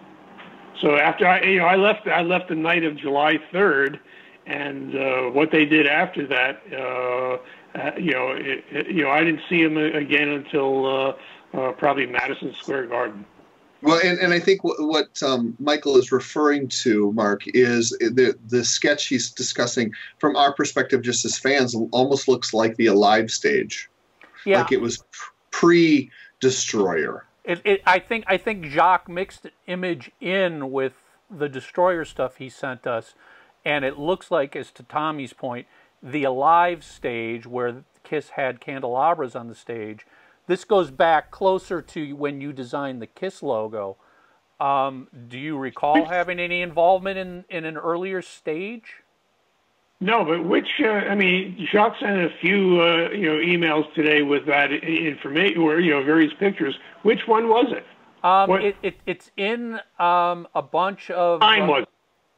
So after I, you know, I left. I left the night of July third, and uh, what they did after that, uh, uh, you know, it, it, you know, I didn't see them again until uh, uh, probably Madison Square Garden. Well, and, and I think what, what um, Michael is referring to, Mark, is the the sketch he's discussing from our perspective, just as fans, almost looks like the Alive stage, Yeah, like it was pre Destroyer. It, it, I think I think Jacques mixed image in with the destroyer stuff he sent us, and it looks like, as to Tommy's point, the alive stage where Kiss had candelabras on the stage. This goes back closer to when you designed the Kiss logo. Um, do you recall having any involvement in, in an earlier stage? No, but which? Uh, I mean, Jacques sent a few, uh, you know, emails today with that information, or you know, various pictures. Which one was it? Um, it, it, it's in um, a bunch of. Time was.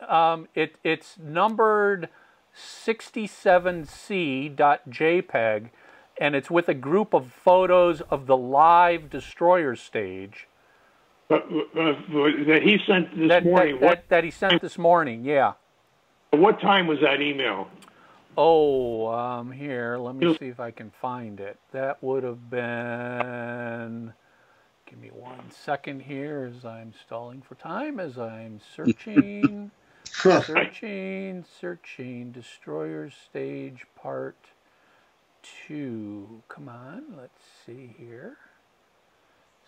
Um, it, it's numbered 67c.jpg, and it's with a group of photos of the live destroyer stage Uh, uh, that he sent this that, morning. that, what that, that he sent this morning. Yeah. What time was that email? Oh, um, here, let me see if I can find it. That would have been. Give me one second here as I'm stalling for time, as I'm searching. Searching, searching. Destroyer stage part two. Come on, let's see here.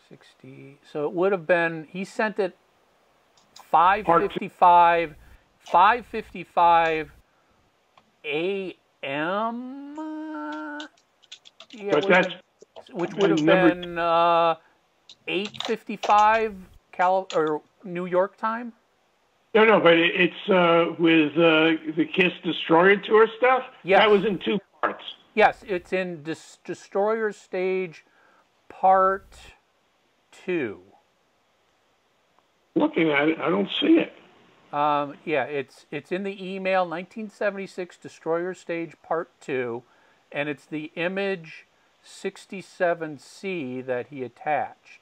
60. So it would have been, he sent it 555, 555 a.m. Yeah, But that's which would have been uh, 855 Cal or New York time. no, no, but it's uh, with uh, the Kiss Destroyer tour stuff. Yes. that was in two parts. Yes, it's in Des- Destroyer Stage Part 2. Looking at it, I don't see it. Um, yeah, it's it's in the email 1976 Destroyer Stage Part 2 and it's the image 67C that he attached.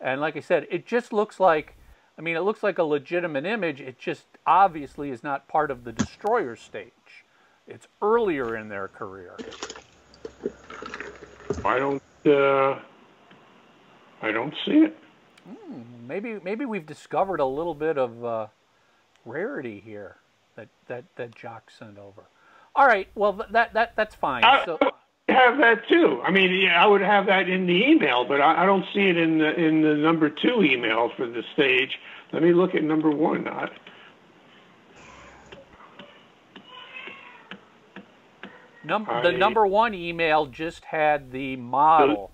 And like I said, it just looks like I mean, it looks like a legitimate image. It just obviously is not part of the Destroyer stage. It's earlier in their career. I don't. Uh, I don't see it. Maybe maybe we've discovered a little bit of uh, rarity here that that that Jacques sent over. All right, well that that that's fine. I So have that too. I mean, yeah, I would have that in the email, but I, I don't see it in the in the number two email for the stage. Let me look at number one. I, num- the number one email just had the model.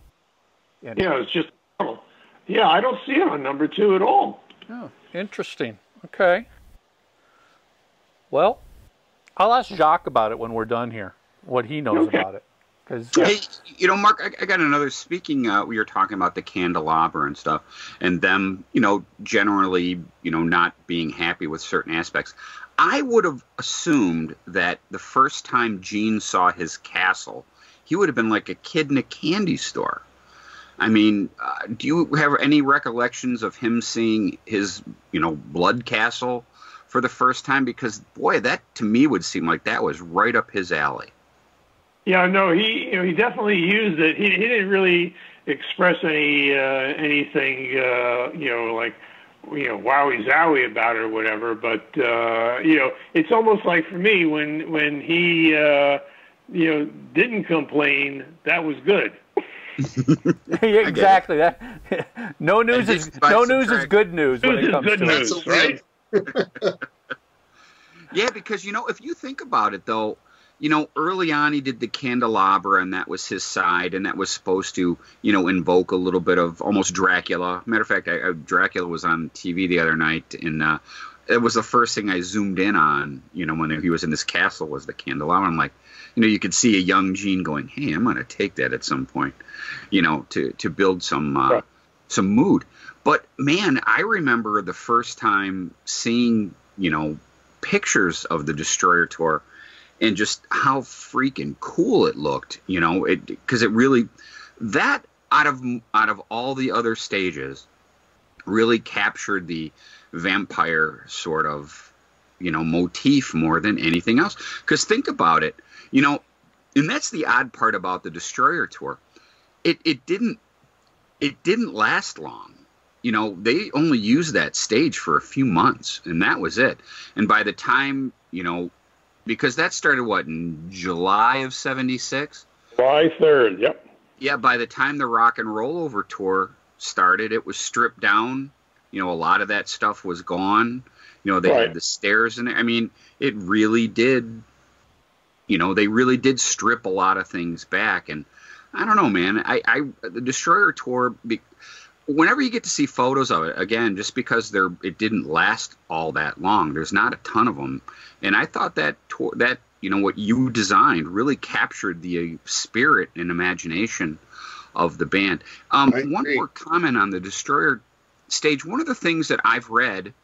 in it. yeah, it's just. Model. Yeah, I don't see it on number two at all. Oh, interesting. Okay. Well, I'll ask Jacques about it when we're done here. What he knows Okay. about it. Because Hey, you know, Mark, I, I got another. Speaking, uh, we were talking about the candelabra and stuff, and them, you know, generally, you know, not being happy with certain aspects. I would have assumed that the first time Gene saw his castle, he would have been like a kid in a candy store. I mean, uh, do you have any recollections of him seeing his, you know, blood castle for the first time? Because boy, that to me would seem like that was right up his alley. Yeah, no, he you know he definitely used it. He he didn't really express any uh, anything uh, you know like you know wowie zowie about it or whatever. But uh, you know it's almost like for me when when he uh, you know didn't complain, that was good. exactly. That no news is no news is good news when News it is comes good to news. it. Right? Yeah, because you know, if you think about it, though, you know, early on he did the candelabra, and that was his side, and that was supposed to, you know, invoke a little bit of almost Dracula. Matter of fact, I, I, Dracula was on TV the other night, and uh, it was the first thing I zoomed in on. You know, when he was in this castle, was the candelabra. I'm like, you know, you could see a young Gene going, "Hey, I'm going to take that at some point," you know, to to build some uh, Right. some mood. But man, I remember the first time seeing, you know, pictures of the destroyer tour and just how freaking cool it looked you know it because it really that out of out of all the other stages really captured the vampire sort of you know motif more than anything else. Because think about it you know and that's the odd part about the destroyer tour. It it didn't it didn't last long you know they only used that stage for a few months and that was it and by the time you know because that started what in july of 76 July third. Yep. yeah by the time the rock and roll over tour started it was stripped down you know a lot of that stuff was gone you know they Right. had the stairs in there i mean it really did you know they really did strip a lot of things back and i don't know man i i the destroyer tour be, whenever you get to see photos of it again just because they're it didn't last all that long there's not a ton of them and i thought that tour that you know what you designed really captured the uh, spirit and imagination of the band. Um, one more comment on the destroyer stage. One of the things that i've read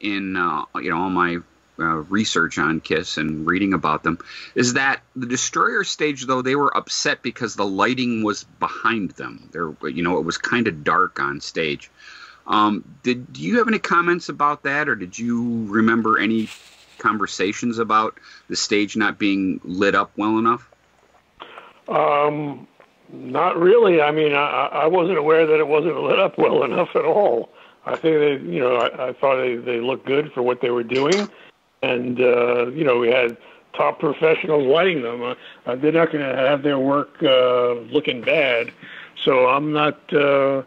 in uh, you know all my uh, research on Kiss and reading about them is that the Destroyer stage, though they were upset because the lighting was behind them. There, you know, it was kind of dark on stage. Um, did do you have any comments about that, or did you remember any conversations about the stage not being lit up well enough? Um, not really. I mean, I, I wasn't aware that it wasn't lit up well enough at all. I think they, you know, I, I thought they, they looked good for what they were doing, and uh, you know, we had top professionals lighting them. Uh, they're not going to have their work uh, looking bad, so I'm not. Uh,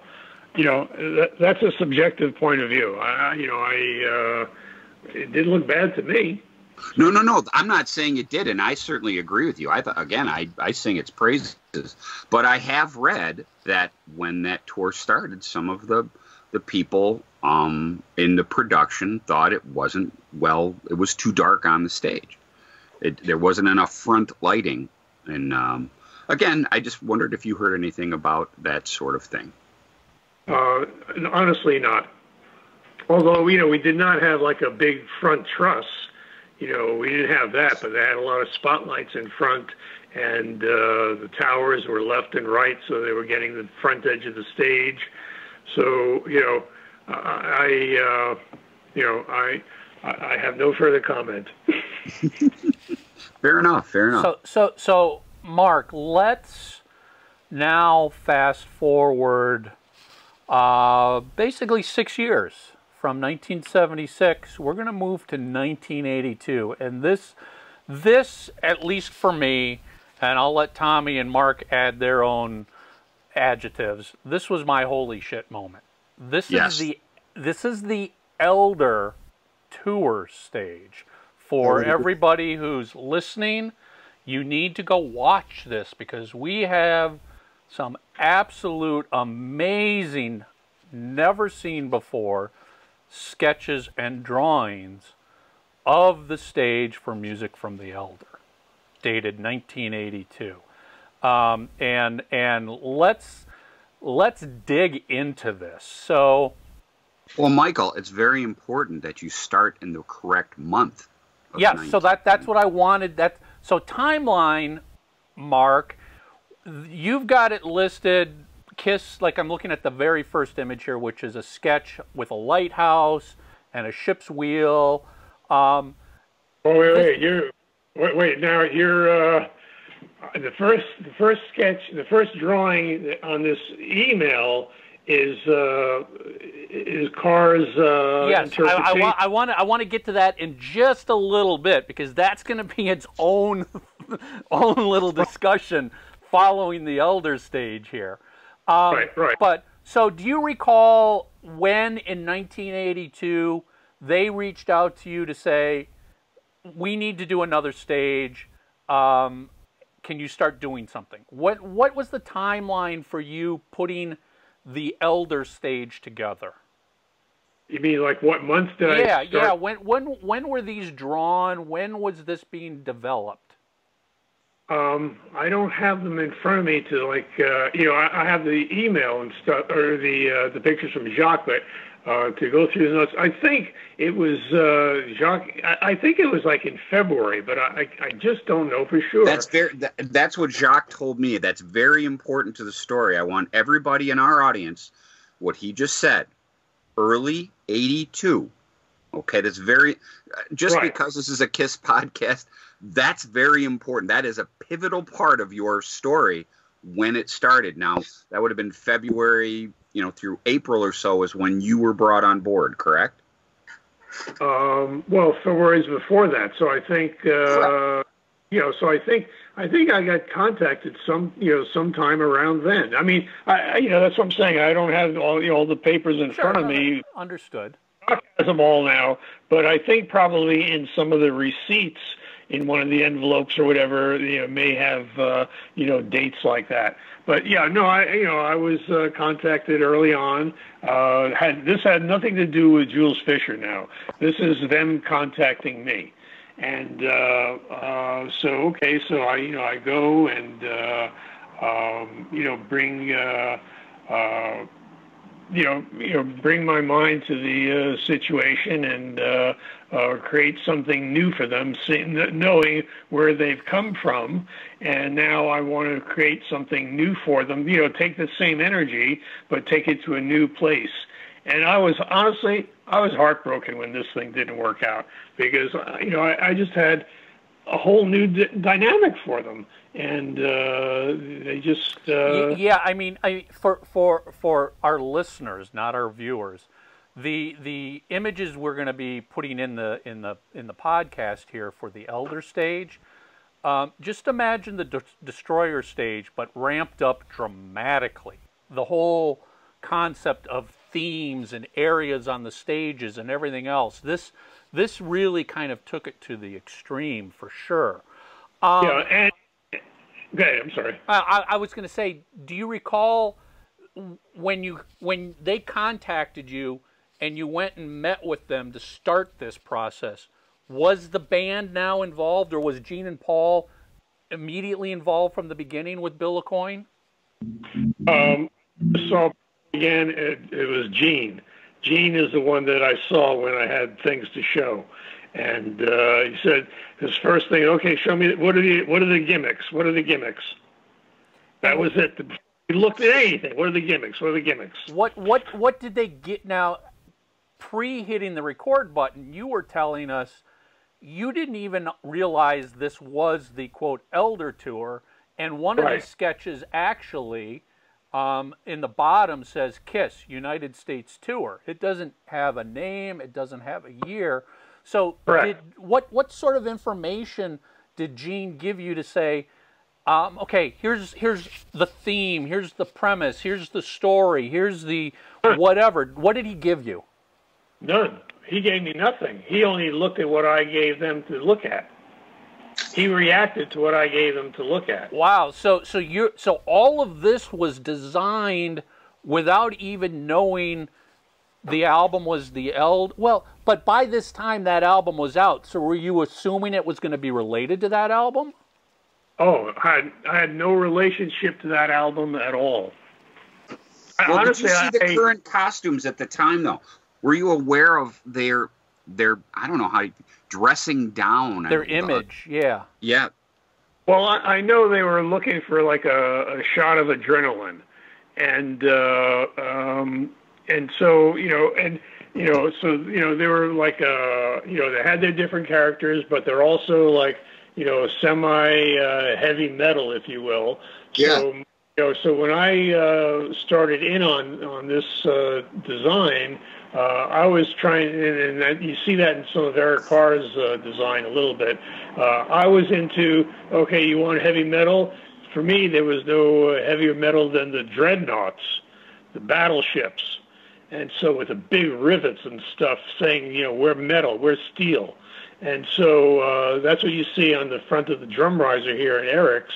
you know, that, that's a subjective point of view. I, you know, I uh, it didn't look bad to me. No, no, no. I'm not saying it did, and I certainly agree with you. I thought again, I I sing its praises, but I have read that when that tour started, some of the the people um, in the production thought it wasn't well. It was too dark on the stage. It, there wasn't enough front lighting, and um, again, I just wondered if you heard anything about that sort of thing. Uh, honestly, not. Although you know, we did not have like a big front truss. You know, we didn't have that, but they had a lot of spotlights in front, and uh, the towers were left and right, so they were getting the front edge of the stage. So you know, I, I uh, you know, I, I I have no further comment. Fair enough. Fair enough. So, so, so, Mark, let's now fast forward uh, basically six years from 1976. We're going to move to 1982, and this, this, at least for me, and I'll let Tommy and Mark add their own adjectives. This was my holy shit moment. This Yes. is the, this is the elder tour stage for oh. everybody who's listening. You need to go watch this because we have some absolute amazing, never seen before sketches and drawings of the stage for music from the Elder, dated 1982. Um, and and let's let's dig into this. So, well, Michael, it's very important that you start in the correct month. Yeah, so that that's what I wanted. That so timeline, Mark, you've got it listed. Kiss, like I'm looking at the very first image here, which is a sketch with a lighthouse and a ship's wheel. Um, oh wait, wait, you wait, wait. Now you're uh, the first, the first sketch, the first drawing on this email is uh, is Carr's uh, yes, I, I, wa- I want to I want to get to that in just a little bit because that's going to be its own own little discussion following the elder stage here. Um, right, right. But so, do you recall when in 1982 they reached out to you to say we need to do another stage? Um, can you start doing something? What what was the timeline for you putting the elder stage together? You mean like what month did yeah, I start? Yeah, When when when were these drawn? When was this being developed? Um, I don't have them in front of me to like uh, you know I, I have the email and stuff or the uh, the pictures from Jacques, but uh, to go through the notes. I think it was uh, Jacques. I, I, think it was like in February, but I, I just don't know for sure. That's very. That, that's what Jacques told me. That's very important to the story. I want everybody in our audience, what he just said, early '82. Okay, that's very. Just right. because this is a Kiss podcast, that's very important. That is a pivotal part of your story when it started. Now that would have been February you know through April or so is when you were brought on board, correct? Um, well, February's before that, so I think uh, you know. So I think I think I got contacted some you know sometime around then. I mean, I, you know that's what I'm saying. I don't have all you know all the papers in sure, front of me. Understood. I has them all now, but I think probably in some of the receipts in one of the envelopes or whatever, you know, may have uh, you know dates like that. But yeah, no, I you know I was uh, contacted early on. Uh, had this had nothing to do with Jules Fisher. Now this is them contacting me, and uh, uh, so okay, so I you know I go and uh, um, you know bring. Uh, uh, you know, you know, bring my mind to the uh, situation and uh, uh, create something new for them, knowing where they've come from, and now I want to create something new for them. You know, take the same energy but take it to a new place. And I was honestly, I was heartbroken when this thing didn't work out because uh, you know I, I just had a whole new d- dynamic for them, and uh, they just uh... yeah. I mean, I for for for our listeners, not our viewers, the the images we're going to be putting in the in the in the podcast here for the elder stage. Um, just imagine the de- destroyer stage, but ramped up dramatically. The whole concept of themes and areas on the stages and everything else. This this really kind of took it to the extreme for sure. Um, yeah, and okay, I'm sorry. I, I was going to say, do you recall when you when they contacted you and you went and met with them to start this process? Was the band now involved, or was Gene and Paul immediately involved from the beginning with Bill Aucoin? Um, so again, it, it was Gene Gene is the one that I saw when I had things to show. And uh, he said his first thing, okay, show me what are the what are the gimmicks? What are the gimmicks? That was it. He looked at anything. What are the gimmicks? What are the gimmicks? What what what did they get now? Pre hitting the record button, you were telling us you didn't even realize this was the quote Elder Tour, and one right. of the sketches actually um, in the bottom says KISS United States Tour. It doesn't have a name. It doesn't have a year. So, did, what what sort of information did Gene give you to say? Um, okay, here's here's the theme. Here's the premise. Here's the story. Here's the whatever. What did he give you? None. He gave me nothing. He only looked at what I gave them to look at he reacted to what I gave him to look at. Wow. So so you so all of this was designed without even knowing the album was the Eld. Well, but by this time that album was out. So were you assuming it was going to be related to that album? Oh, I had, I had no relationship to that album at all. Well, Honestly, did you see the I- current costumes at the time, though? Were you aware of their their I don't know how dressing down? Their and, uh, image, yeah. yeah, Well, I, I know they were looking for like a, a shot of adrenaline, and uh, um, and so you know, and you know, so you know, they were like uh, you know, they had their different characters, but they're also like you know, semi uh, heavy metal, if you will. Yeah. So, you know, so when I uh, started in on on this uh, design, uh, I was trying, and, and you see that in some of Eric Carr's uh, design a little bit. Uh, I was into okay, you want heavy metal? For me, there was no heavier metal than the dreadnoughts, the battleships, and so with the big rivets and stuff saying, you know, we're metal, we're steel. And so uh, that's what you see on the front of the drum riser here in Eric's.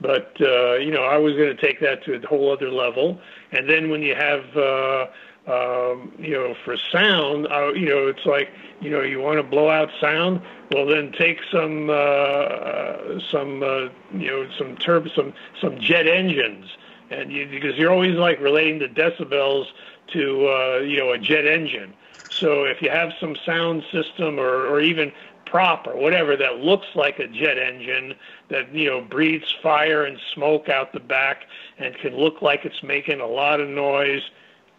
But uh, you know, I was going to take that to a whole other level. And then when you have, uh, um, you know, for sound, uh, you know, it's like, you know, you want to blow out sound. Well, then take some, uh, some, uh, you know, some turb, some, some jet engines, and you, because you're always like relating the decibels to, uh, you know, a jet engine. So if you have some sound system or, or even prop or whatever that looks like a jet engine that you know breathes fire and smoke out the back and can look like it's making a lot of noise,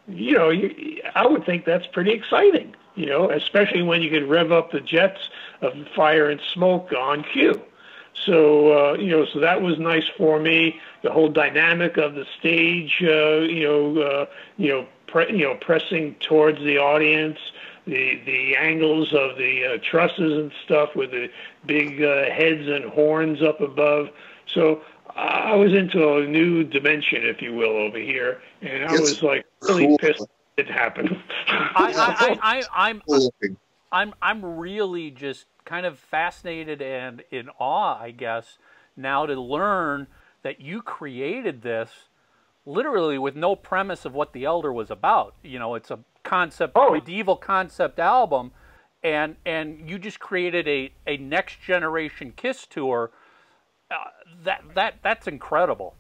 you know, you, I would think that's pretty exciting. You know, especially when you can rev up the jets of fire and smoke on cue. So uh, you know, so that was nice for me. The whole dynamic of the stage, uh, you know, uh, you know, pre- you know, pressing towards the audience, the the angles of the uh, trusses and stuff with the big uh, heads and horns up above. So I was into a new dimension, if you will, over here, and I It's was like really cool. pissed it happened. I, I, I, I, I'm, I'm I'm really just kind of fascinated and in awe, I guess, now to learn that you created this literally with no premise of what the Elder was about. You know, it's a concept Oh. medieval concept album and and you just created a, a next generation Kiss tour. Uh, that that that's incredible.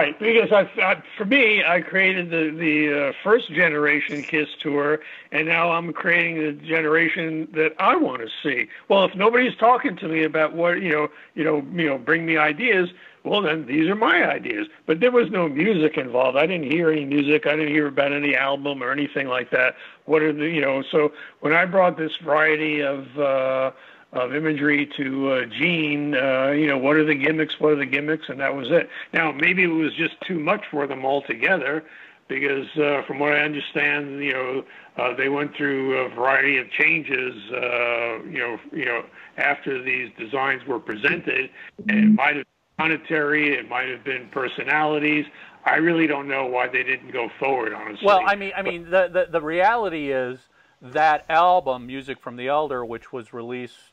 Right, because I, I, for me, I created the the uh, first generation Kiss tour, and now I'm creating the generation that I want to see. Well, if nobody's talking to me about what you know, you know, you know, bring me ideas. Well, then these are my ideas. But there was no music involved. I didn't hear any music. I didn't hear about any album or anything like that. What are the you know? So when I brought this variety of uh, of imagery to uh, Gene, uh, you know, what are the gimmicks? What are the gimmicks? And that was it. Now, maybe it was just too much for them altogether, because uh, from what I understand, you know, uh, they went through a variety of changes, uh, you know, you know, after these designs were presented, and it might have been monetary, it might have been personalities. I really don't know why they didn't go forward, honestly. Well, I mean, I mean, the, the the reality is that album, Music from the Elder, which was released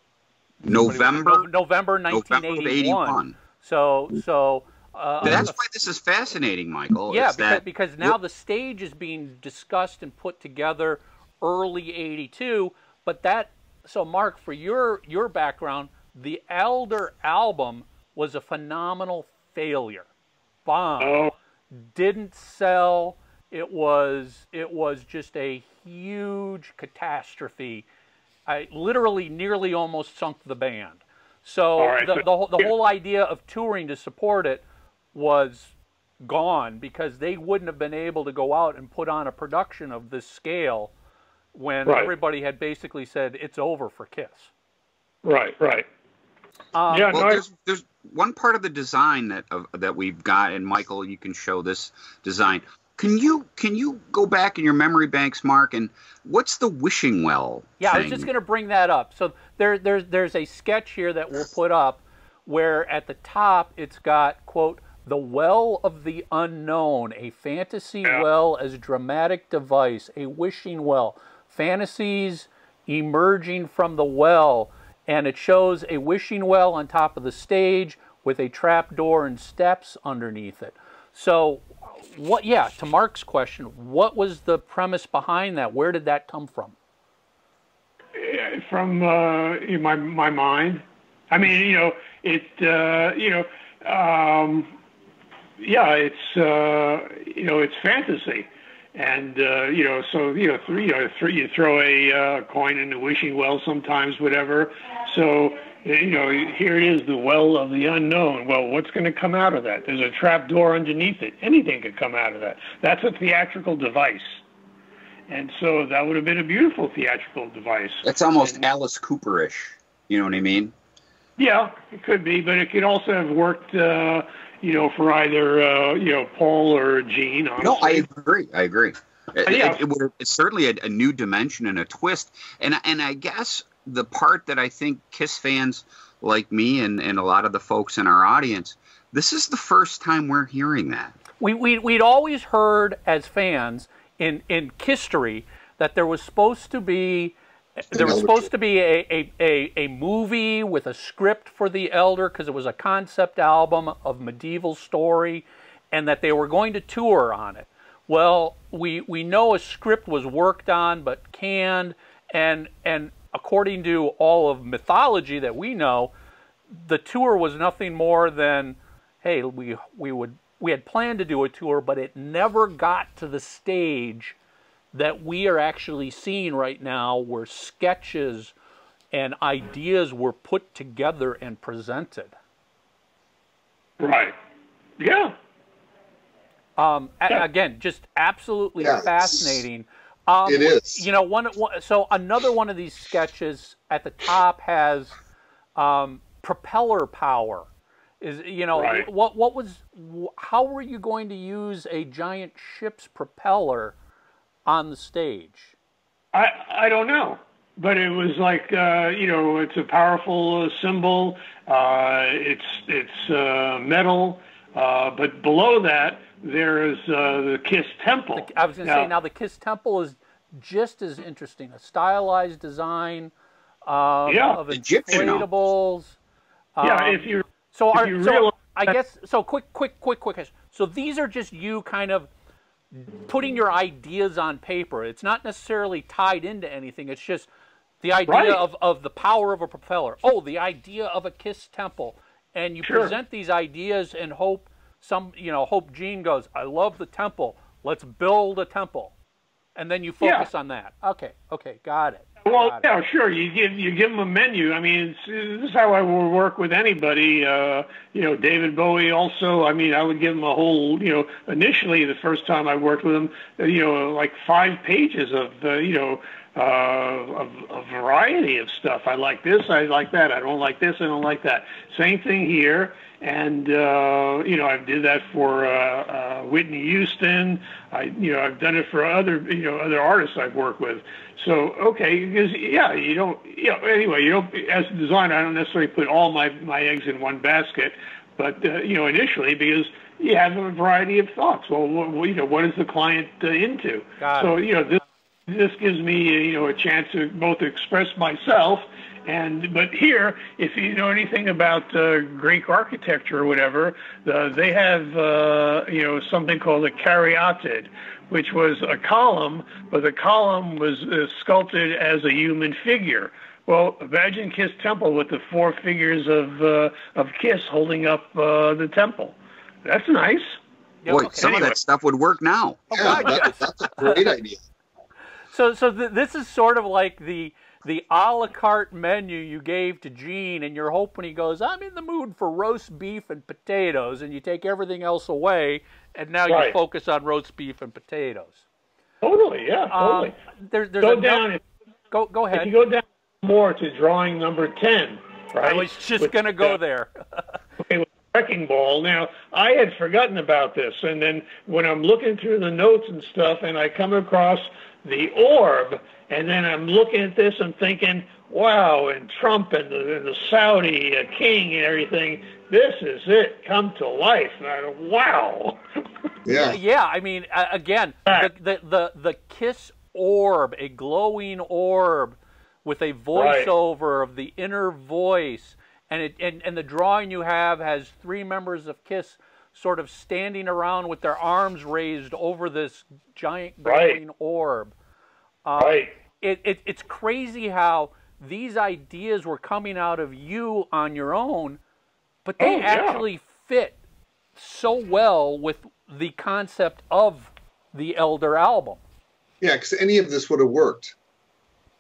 November. No- November November of 1981. 81. So, so. Uh, That's why this is fascinating, Michael. yeah, because, that because now the stage is being discussed and put together early 82, but that, so Mark, for your, your background, the Elder album was a phenomenal failure. Bomb oh, didn't sell. It was it was just a huge catastrophe. I literally nearly almost sunk the band. So All right, the, so- the, whole- the whole idea of touring to support it was gone because they wouldn't have been able to go out and put on a production of this scale when Right. everybody had basically said it's over for Kiss. right, right. Um, yeah, well, no, there's there's one part of the design that of, that we've got, and Michael, you can show this design. Can you can you go back in your memory banks, Mark, and what's the wishing well? Yeah, I was just going to bring that up. So there, there's there's a sketch here that we'll put up where at the top it's got quote the well of the unknown, a fantasy Yeah. well as dramatic device, a wishing well, fantasies emerging from the well, and it shows a wishing well on top of the stage with a trap door and steps underneath it. So what? Yeah, to Mark's question, what was the premise behind that? Where did that come from? from uh, in my my mind. I mean, you know, it uh, you know, um, yeah, it's uh, you know, it's fantasy, and uh, you know, so you know, th- you know, th- you throw a uh, coin in the wishing well sometimes, whatever. So you know, here it is, the well of the unknown. Well, what's going to come out of that? There's a trap door underneath it. Anything could come out of that. That's a theatrical device. And so that would have been a beautiful theatrical device. That's almost Alice Cooperish. You know what I mean? Yeah, it could be, but it could also have worked, uh, you know, for either uh, you know Paul or Gene. Honestly. No, I agree. I agree. It, yeah. it, it would, it's certainly a, a new dimension and a twist. And and I guess the part that I think Kiss fans like me and, and a lot of the folks in our audience, this is the first time we're hearing that. We, we, we'd always heard as fans in, in history that there was supposed to be there was supposed to be a, a, a, a movie with a script for the elder because it was a concept album of medieval story and that they were going to tour on it well we we know a script was worked on but canned and and according to all of mythology that we know the tour was nothing more than hey we we would we had planned to do a tour but it never got to the stage that we are actually seeing right now where sketches and ideas were put together and presented. Right. Yeah. Um, Yeah. again, just absolutely Yeah, it's- fascinating. Um, It is. You know, one, one. So another one of these sketches at the top has um, propeller power. Is you know Right. what? What was? How were you going to use a giant ship's propeller on the stage? I I don't know, but it was like uh, you know, it's a powerful uh, symbol. Uh, it's it's uh, metal, uh, but below that there is uh, the Kiss Temple. I was going to say now the Kiss Temple is just as interesting. A stylized design um, Yeah, of Egyptian inflatables. yeah, um, if you So, if are, you so realize I guess so. Quick, quick, quick, quick. question. So these are just you kind of putting your ideas on paper. It's not necessarily tied into anything. It's just the idea Right. of, of the power of a propeller. Oh, the idea of a Kiss temple, and you Sure. present these ideas and hope some you know hope Gene goes. I love the temple. Let's build a temple, and then you Yeah. focus on that. Okay, okay, got it. Well, Got it. yeah, sure. You give you give them a menu. I mean, this is how I would work with anybody. Uh, you know, David Bowie. Also, I mean, I would give him a whole. You know, initially the first time I worked with him, uh, you know, like five pages of uh, you know uh, of a variety of stuff. I like this. I like that. I don't like this. I don't like that. Same thing here. And uh, you know, I did that for uh, uh, Whitney Houston. I, you know, I've done it for other, you know, other artists I've worked with. So okay, because yeah, you don't, you know, anyway, you don't. As a designer, I don't necessarily put all my my eggs in one basket, but uh, you know, initially because you have a variety of thoughts. Well, what, you know, what is the client uh, into? So you know, this this gives me uh, you know a chance to both express myself and but here if you know anything about uh, greek architecture or whatever uh, they have uh, you know something called a caryatid which was a column but the column was uh, sculpted as a human figure well imagine kiss temple with the four figures of uh, of kiss holding up uh, the temple that's nice Yeah, Boy, okay. some of that stuff would work now. Yeah, that, that's a great idea. So, so th- this is sort of like the the a la carte menu you gave to Gene, and you're hoping he goes, "I'm in the mood for roast beef and potatoes," and you take everything else away, and now you focus on roast beef and potatoes. totally yeah Um, totally there, there's go a down Go, go If ahead. you go down more to drawing number 10, right? I was just going to go uh, there. okay, with Wrecking Ball. Now, I had forgotten about this, and then when I'm looking through the notes and stuff, and I come across the orb, and then I'm looking at this and thinking, wow, and Trump and the, and the Saudi uh, king and everything, this is it, come to life. And I, wow. Yeah. yeah, I mean, uh, again, the, the the the kiss orb, a glowing orb with a voiceover of the inner voice, and it and, and the drawing you have has three members of Kiss sort of standing around with their arms raised over this giant Right. glowing orb. right. It, it, it's crazy how these ideas were coming out of you on your own, but they Oh, yeah. actually fit so well with the concept of the Elder album. Yeah, because any of this would have worked.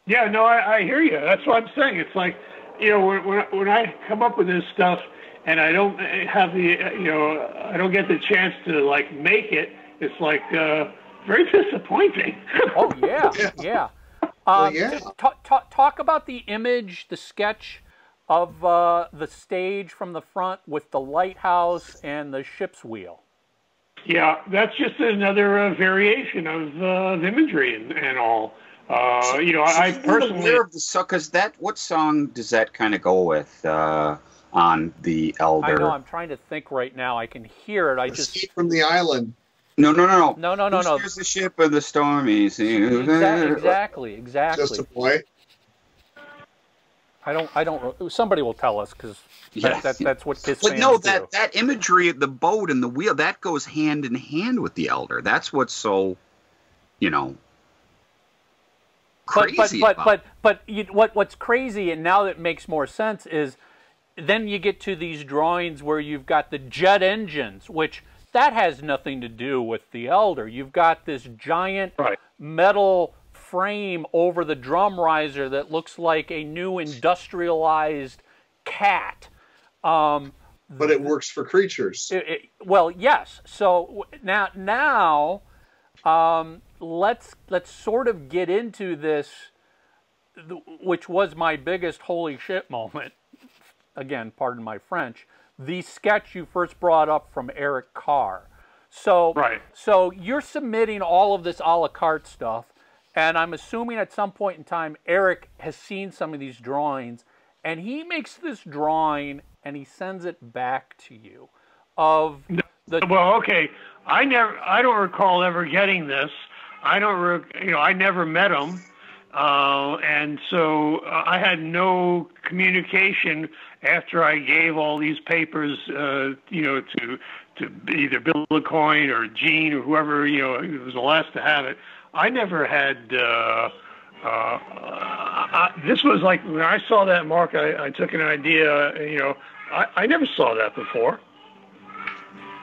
Yeah, no, I, I hear you. That's what I'm saying. It's like, you know, when when, when I come up with this stuff and I don't have the, uh, you know, I don't get the chance to like make it. It's like uh, very disappointing. Oh yeah, Yeah. yeah. Well, Um, yeah. Talk, talk, talk about the image, the sketch of uh, the stage from the front with the lighthouse and the ship's wheel. Yeah, that's just another uh, variation of uh, the imagery and, and all. Uh, you know, I So you're personally, aware of the song because that what song does that kind of go with uh, on the Elder? I know. I'm trying to think right now. I can hear it. I just from the island. No, no, no, no. No, no, no, Who no. steers the ship of the stormy sea? Exa- exactly, exactly. Just a boy. I don't. I don't. Somebody will tell us because Yes. that, that, that's what Kiss But fans no, do. that that imagery of the boat and the wheel that goes hand in hand with the Elder. That's what's so, you know, crazy. but but about but but you, what what's crazy and now that makes more sense is then you get to these drawings where you've got the jet engines which that has nothing to do with the elder you've got this giant Right. metal frame over the drum riser that looks like a new industrialized cat um, But it works for creatures. it- it- well, yes. So now, now, um, let's let's sort of get into this, which was my biggest holy shit moment. Again, pardon my French. The sketch you first brought up from Eric Carr. So, Right. so you're submitting all of this a la carte stuff, and I'm assuming at some point in time Eric has seen some of these drawings, and he makes this drawing and he sends it back to you of the well, okay. I never, I don't recall ever getting this. I don't, re- you know, I never met him, uh, and so uh, I had no communication after I gave all these papers, uh, you know, to to either Bill Aucoin or Gene or whoever, you know, who was the last to have it. I never had. Uh, uh, I, this was like when I saw that mark, I, I took an idea. You know, I, I never saw that before.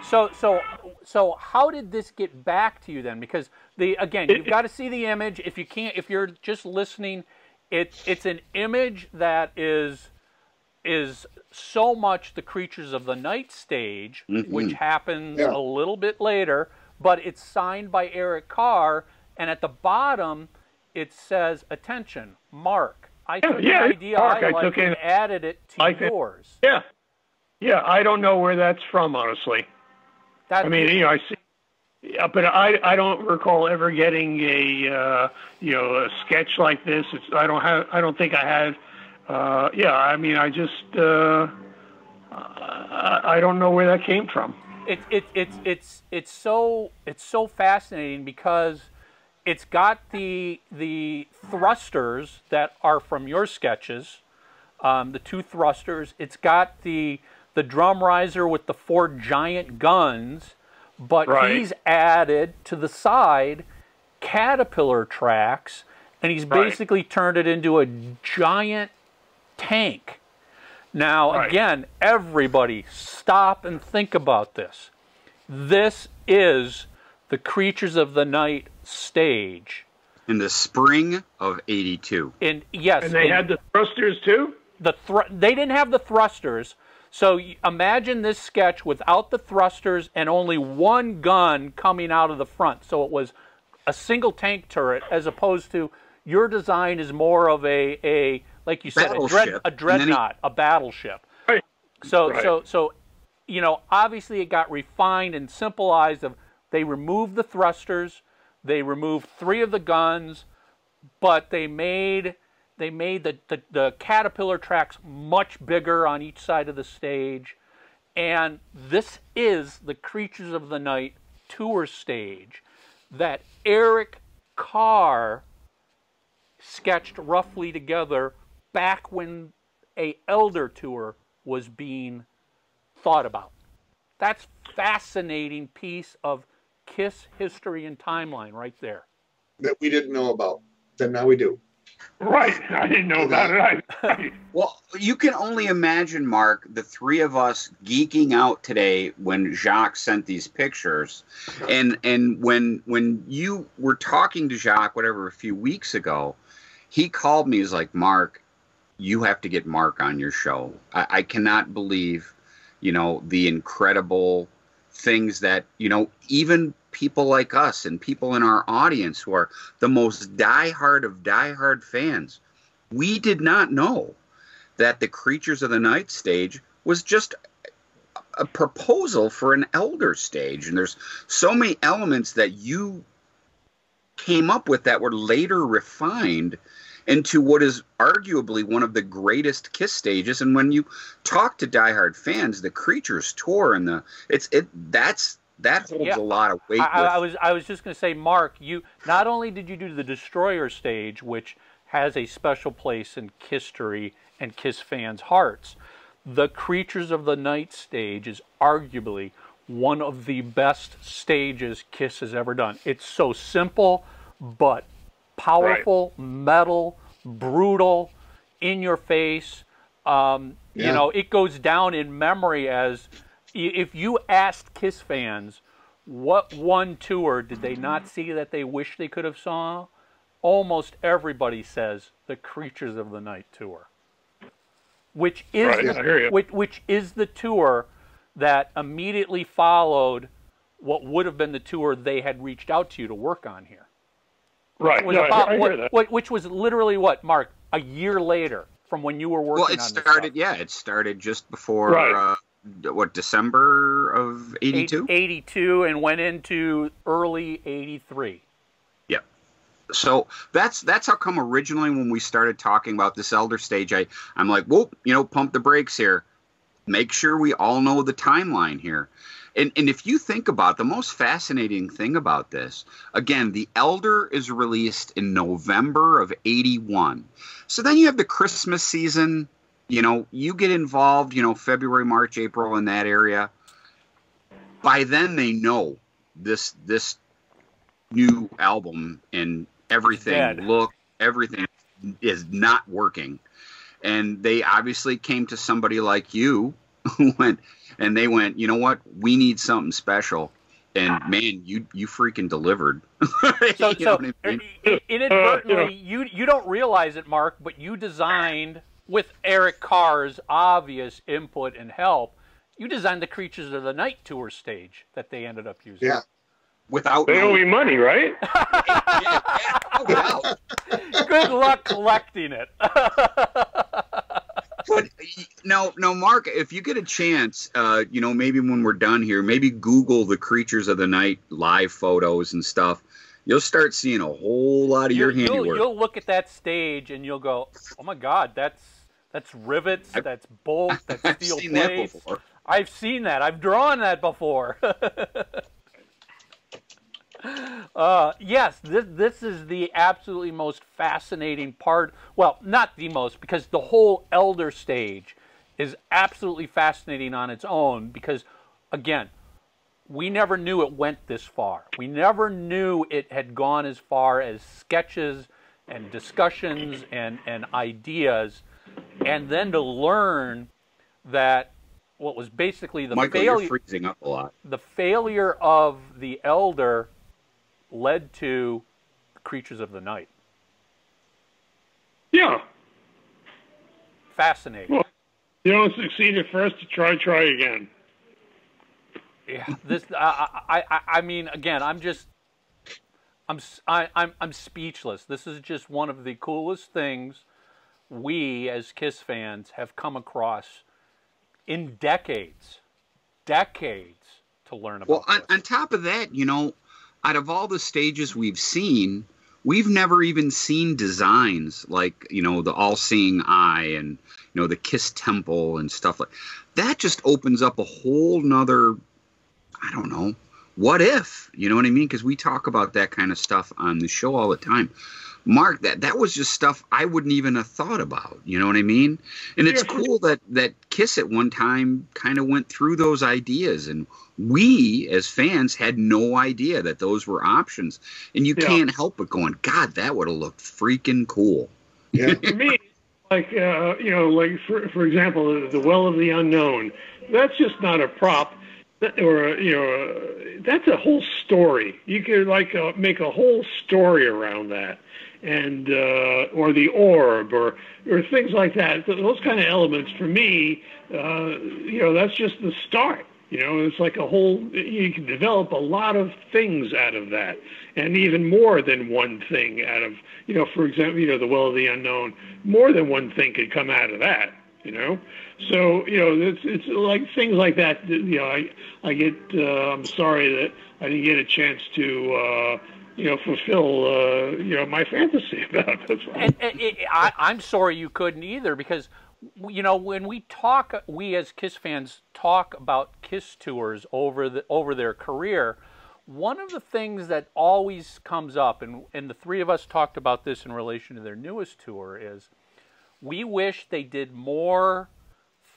So so so how did this get back to you then? Because the again, you've got to see the image. If you can't, if you're just listening, it's it's an image that is is so much the creatures of the night stage, which happens Yeah. a little bit later, but it's signed by Eric Carr, and at the bottom it says, "Attention, Mark." I took yeah, an idea Mark, I I liked took and in- added it to liked it. yours. Yeah, yeah. I don't know where that's from, honestly. That, I mean, you know, I see, yeah, but I I don't recall ever getting a uh, you know a sketch like this. It's I don't have I don't think I had. Uh, yeah, I mean, I just uh, I, I don't know where that came from. it, it, it's it's it's so it's so fascinating because it's got the the thrusters that are from your sketches, um, the two thrusters. It's got the the drum riser with the four giant guns, but Right. he's added to the side caterpillar tracks, and he's Right. basically turned it into a giant tank. Now, Right. again, everybody stop and think about this. This is the Creatures of the Night stage. in the spring of '82. And yes, And they in had the thrusters too. the thr- they didn't have the thrusters. So imagine this sketch without the thrusters and only one gun coming out of the front. So it was a single tank turret as opposed to your design is more of a, a like you said, a, dread, a And then he- dreadnought, a battleship. Right. So Right. so so you know, obviously it got refined and simplified of they removed the thrusters, they removed three of the guns, but they made they made the, the, the caterpillar tracks much bigger on each side of the stage. And this is the Creatures of the Night tour stage that Eric Carr sketched roughly together back when a Elder tour was being thought about. That's fascinating piece of Kiss history and timeline right there. That we didn't know about. Then now we do. Right. I didn't know about it. I, Well, you can only imagine, Mark, the three of us geeking out today when Jacques sent these pictures, and and when when you were talking to Jacques, whatever, a few weeks ago, he called me. He's like, Mark, you have to get Mark on your show. I, I cannot believe, you know, the incredible things that you know even people like us and people in our audience who are the most diehard of diehard fans we did not know that the creatures of the night stage was just a proposal for an elder stage and there's so many elements that you came up with that were later refined into what is arguably one of the greatest kiss stages and when you talk to diehard fans the creatures tour and the it's it that's that holds Yeah. a lot of weight I, I, was I was just going to say, Mark, you not only did you do the Destroyer stage, which has a special place in Kiss history and Kiss fans' hearts, the Creatures of the Night stage is arguably one of the best stages Kiss has ever done. It's so simple, but powerful, metal, brutal, in your face. Um, You know, it goes down in memory as if you asked Kiss fans what one tour did they not see that they wish they could have saw, almost everybody says the Creatures of the Night tour, which is Right, which, which is the tour that immediately followed what would have been the tour they had reached out to you to work on here. Right. Was No, about- I hear what- that. what- which was literally what, Mark, a year later from when you were working well it this started yeah it started just before Right. uh, what december of 82? 82 and went into early 83. Yep. So that's that's how come originally when we started talking about this elder stage, I I'm like, whoop, you know, pump the brakes here. Make sure we all know the timeline here. And and if you think about the most fascinating thing about this, again, the Elder is released in November of '81. So then you have the Christmas season. You know, you get involved. You know, February, March, April in that area. By then, they know this this new album and everything look everything is not working and they obviously came to somebody like you went and they went you know what we need something special and man you you freaking delivered So, You know so what I mean? inadvertently, you you don't realize it, Mark, but you designed with Eric Carr's obvious input and help. You designed the Creatures of the Night tour stage that they ended up using. Yeah. without They owe knowing- me money, right? Yeah, yeah, no doubt. Good luck collecting it. But no, no, Mark. If you get a chance, uh, you know, maybe when we're done here, maybe Google the Creatures of the Night live photos and stuff. You'll start seeing a whole lot of your You- you'll, handiwork. you'll look at that stage and you'll go, "Oh my God, that's that's rivets, I've- that's bolts, that's I've steel seen that plates. before. I've seen that. I've drawn that before. uh, yes, this, this is the absolutely most fascinating part. Well, not the most, because the whole Elder stage is absolutely fascinating on its own. Because, again, we never knew it went this far. We never knew it had gone as far as sketches and discussions and, and ideas. And then to learn that what was basically the Michael, failure freezing up a lot. the failure of the elder led to creatures of the night. Yeah. Fascinating. Well- You don't succeed at first, try, try again. Yeah, this I, I I I mean again, I'm just I'm s- I, I'm I'm speechless. This is just one of the coolest things we as Kiss fans have come across in decades, decades to learn about. Well, on, on top of that, you know, out of all the stages we've seen, we've never even seen designs like you know the all-seeing eye and you know the Kiss Temple and stuff like that. Just opens up a whole nother, I don't know, what if? You know what I mean? Because we talk about that kind of stuff on the show all the time. Mark, that that was just stuff I wouldn't even have thought about. You know what I mean? And it's cool that that Kiss at one time kind of went through those ideas, and we as fans had no idea that those were options. And you Yeah. can't help but going, God, that would have looked freaking cool. Yeah. for me, like uh, you know, like for for example, the, the well of the unknown. That's just not a prop, or you know, uh, that's a whole story. You could like uh, make a whole story around that, and uh, or the orb, or or things like that. Th- Those kind of elements for me, uh, you know, that's just the start. You know, it's like a whole. You can develop a lot of things out of that, and even more than one thing out of. You know, for example, you know, the well of the unknown. More than one thing could come out of that. You know, so you know, it's it's like things like that. You know, I I get. Uh, I'm sorry that I didn't get a chance to. Uh, you know, fulfill uh, you know my fantasy about this. and, and it, I, I'm sorry you couldn't either because you know when we talk, we as Kiss fans talk about Kiss tours over the over their career. One of the things that always comes up, and and the three of us talked about this in relation to their newest tour, is we wish they did more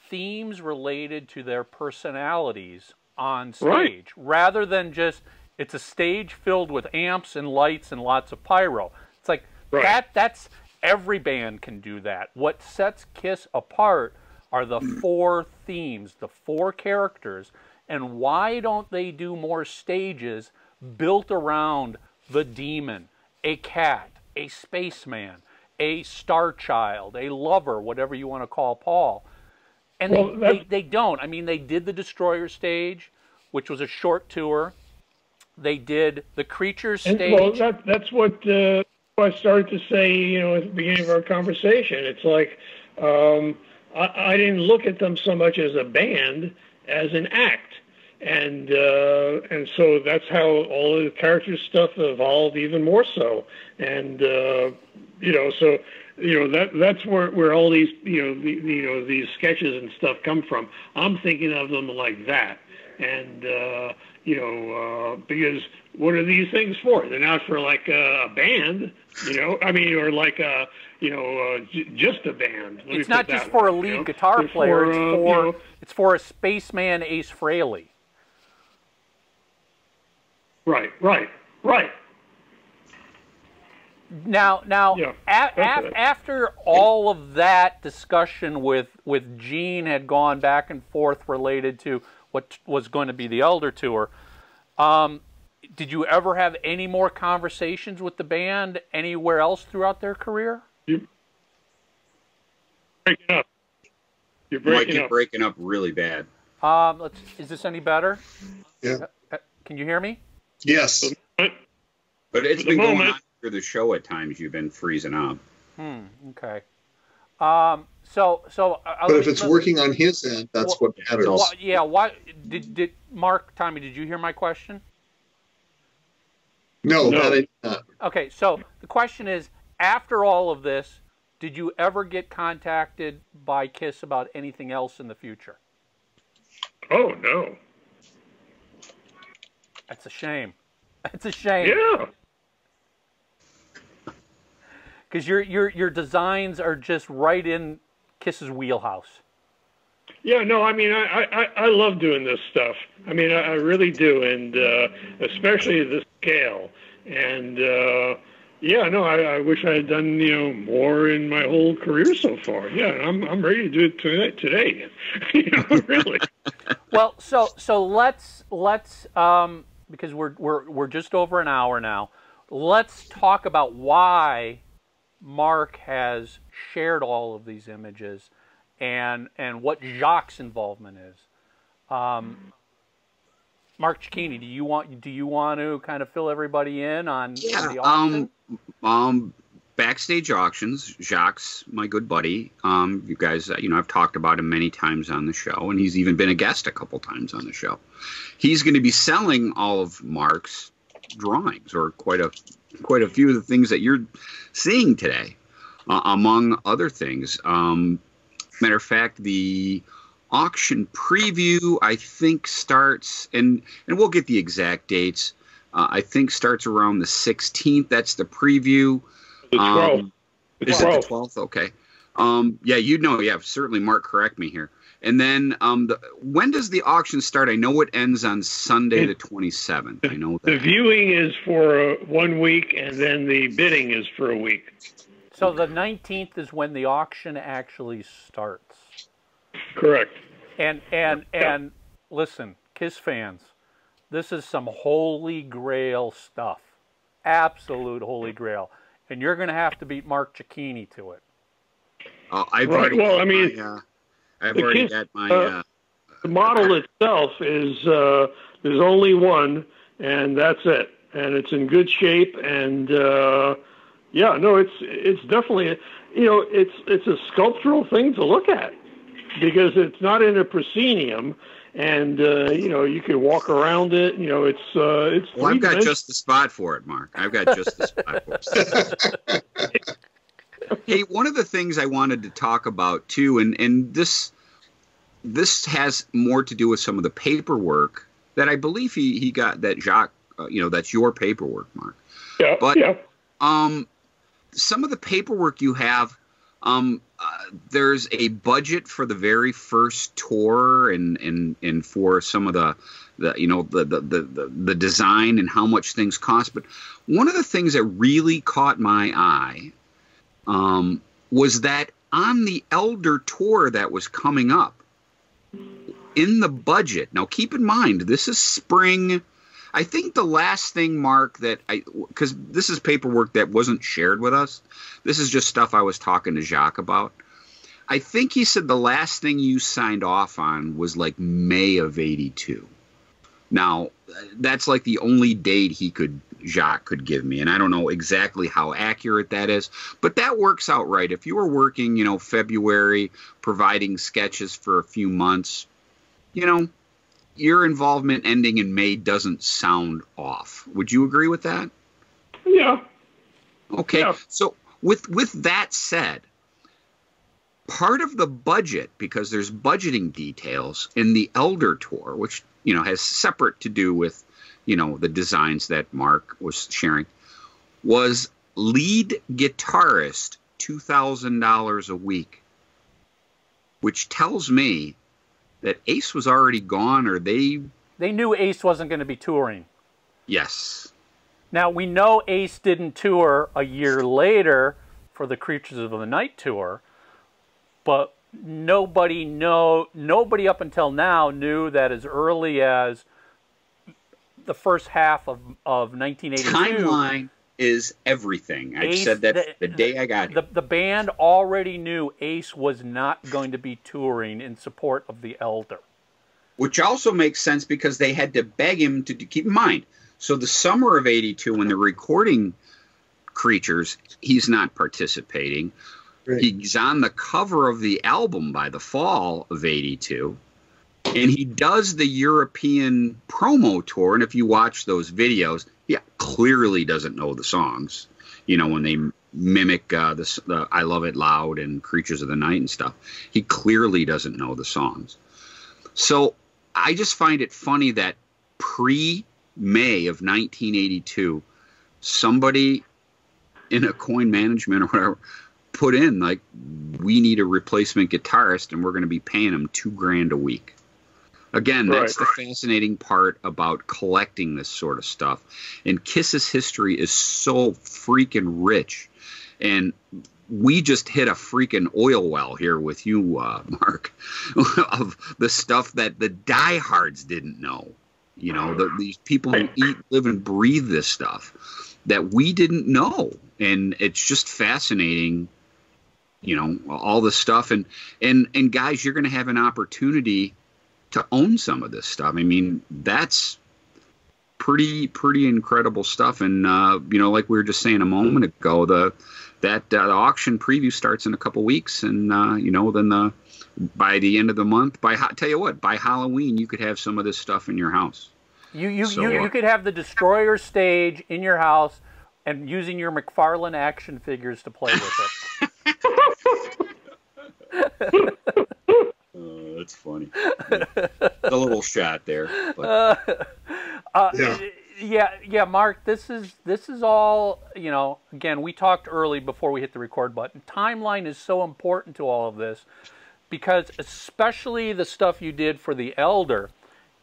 themes related to their personalities on stage Right. rather than just it's a stage filled with amps and lights and lots of pyro. It's like Right. that that's every band can do that. What sets Kiss apart are the four themes, the four characters, and why don't they do more stages built around the demon, a cat, a spaceman, a star child, a lover, whatever you want to call Paul. And Well, they, they, they don't. I mean, they did the Destroyer stage, which was a short tour. They did the Creatures And, stage. well, that, that's what uh, I started to say, you know, at the beginning of our conversation. It's like um, I, I didn't look at them so much as a band as an act, and uh, and so that's how all the character stuff evolved even more so. And uh, you know, so you know that that's where where all these you know the, you know these sketches and stuff come from. I'm thinking of them like that, and uh, you know uh, because what are these things for? They're not for like a, band, you know. I mean, or like a you know uh, j- just a band. Let it's not just for a lead you know? guitar They're player. For, it's uh, for you know, it's for a spaceman Ace Frehley. Right, right, right. Now, now, Yeah, a- that's af- it. after all of that discussion with with Gene had gone back and forth related to what was going to be the Elder Tour, um, did you ever have any more conversations with the band anywhere else throughout their career? You breaking up. You're Mike, breaking you're up. breaking up really bad. Um, let's. Is this any better? Yeah. Uh, Can you hear me? Yes. But it's For the been going moment- on through the show at times. You've been freezing up. Hmm. Okay. Um. So, so. uh, But if it's working on his end, that's Well, what matters. Why, yeah. Why did did Mark Tommy? Did you hear my question? No, No. that I not. Okay, so the question is after all of this, did you ever get contacted by Kiss about anything else in the future? Oh no. That's a shame. That's a shame Yeah. because your your your designs are just right in Kiss's wheelhouse. Yeah, no, I mean, I, I, I love doing this stuff. I mean, I, I really do, and uh, especially the scale. And uh, yeah, no, I, I wish I had done you know more in my whole career so far. Yeah, I'm I'm ready to do it today. today. you know, really. Well, so so let's let's um, because we're we're we're just over an hour now. Let's talk about why Mark has shared all of these images and and what Jacques' involvement is. Um, Mark Cicchini, do you want do you want to kind of fill everybody in on, Yeah. the? Um. Um. Backstage auctions. Jacques, my good buddy. Um. You guys. uh, You know, I've talked about him many times on the show, and he's even been a guest a couple times on the show. He's going to be selling all of Mark's drawings, or quite a quite a few of the things that you're seeing today, uh, among other things. Um, matter of fact, the auction preview, I think starts and and we'll get the exact dates. Uh, I think starts around the 16th. That's the preview. The 12th. Um, The is it the 12th. 12th? Okay. Um, yeah, you know, yeah, certainly. Mark, correct me here. And then, um, the, when does the auction start? I know it ends on Sunday, the 27th. I know The viewing is for uh, one week, and then the bidding is for a week. So the 19th is when the auction actually starts. Correct. And and and listen, Kiss fans, this is some holy grail stuff. Absolute holy grail. And you're going to have to beat Mark Cicchini to it. Uh, I've Right, well, I mean, my, uh, I've the already kids, got my. uh, Uh, The model itself is uh, there's only one, and that's it. And it's in good shape. And uh, yeah, no, it's it's definitely you know it's it's a sculptural thing to look at because it's not in a proscenium, and uh, you know you can walk around it. You know it's uh, it's. well, I've got three-dimensional. just the spot for it, Mark. I've got just the spot for it. hey, one of the things I wanted to talk about too, and and this this has more to do with some of the paperwork that I believe he he got that Jacques, uh, you know, that's your paperwork, Mark. yeah, but- yeah. Um, some of the paperwork you have, um, uh, there's a budget for the very first tour, and and and for some of the, the you know the the the the, design and how much things cost. But one of the things that really caught my eye, um, was that on the Elder tour that was coming up, in the budget. Now, keep in mind, this is spring. I think the last thing, Mark, that I because this is paperwork that wasn't shared with us. This is just stuff I was talking to Jacques about. I think he said the last thing you signed off on was like May of '82. Now, that's like the only date he could Jacques could give me, and I don't know exactly how accurate that is, but that works out right. If you were working, you know, February, providing sketches for a few months, you know, your involvement ending in May doesn't sound off. Would you agree with that? Yeah. Okay. Yeah. So with with that said, part of the budget because there's budgeting details in the Elder Tour, which you know has separate to do with you know the designs that Mark was sharing, was lead guitarist two thousand dollars a week, which tells me that Ace was already gone, or they They knew Ace wasn't going to be touring. yes. Now we know Ace didn't tour a year later for the Creatures of the Night tour, but nobody know nobody up until now knew that as early as the first half of of 1982 Timeline is everything. I said that the- the day I got here. the the band already knew Ace was not going to be touring in support of the Elder. which also makes sense because they had to beg him to, to keep in mind. So the summer of '82, when they're recording Creatures, he's not participating. Right. He's on the cover of the album by the fall of '82, and he does the European promo tour. And if you watch those videos, yeah, clearly doesn't know the songs. You know when they mimic uh, the, s- the "I Love It Loud" and "Creatures of the Night" and stuff. He clearly doesn't know the songs. So I just find it funny that pre May of 1982, somebody in Aucoin management or whatever put in like, we need a replacement guitarist and we're going to be paying him two grand a week. Again, that's Right. the fascinating part about collecting this sort of stuff. And Kiss's history is so freaking rich. And we just hit a freaking oil well here with you, uh, Mark, of the stuff that the diehards didn't know. You know, the, these people who eat, live, and breathe this stuff that we didn't know, and it's just fascinating. You know, all this stuff, and and and guys, you're going to have an opportunity to own some of this stuff. I mean, that's pretty pretty incredible stuff. And uh, you know, like we were just saying a moment ago, the that uh, the auction preview starts in a couple weeks, and uh, you know, then the by the end of the month, by ha- tell you what, by Halloween, you could have some of this stuff in your house. You you, So, you, uh, you could have the Destroyer stage in your house and using your McFarlane action figures to play with it. That's funny. a little shot there. But. Uh, Yeah. yeah, yeah, Mark. This is this is all you know. Again, we talked early before we hit the record button. Timeline is so important to all of this because, especially the stuff you did for the Elder,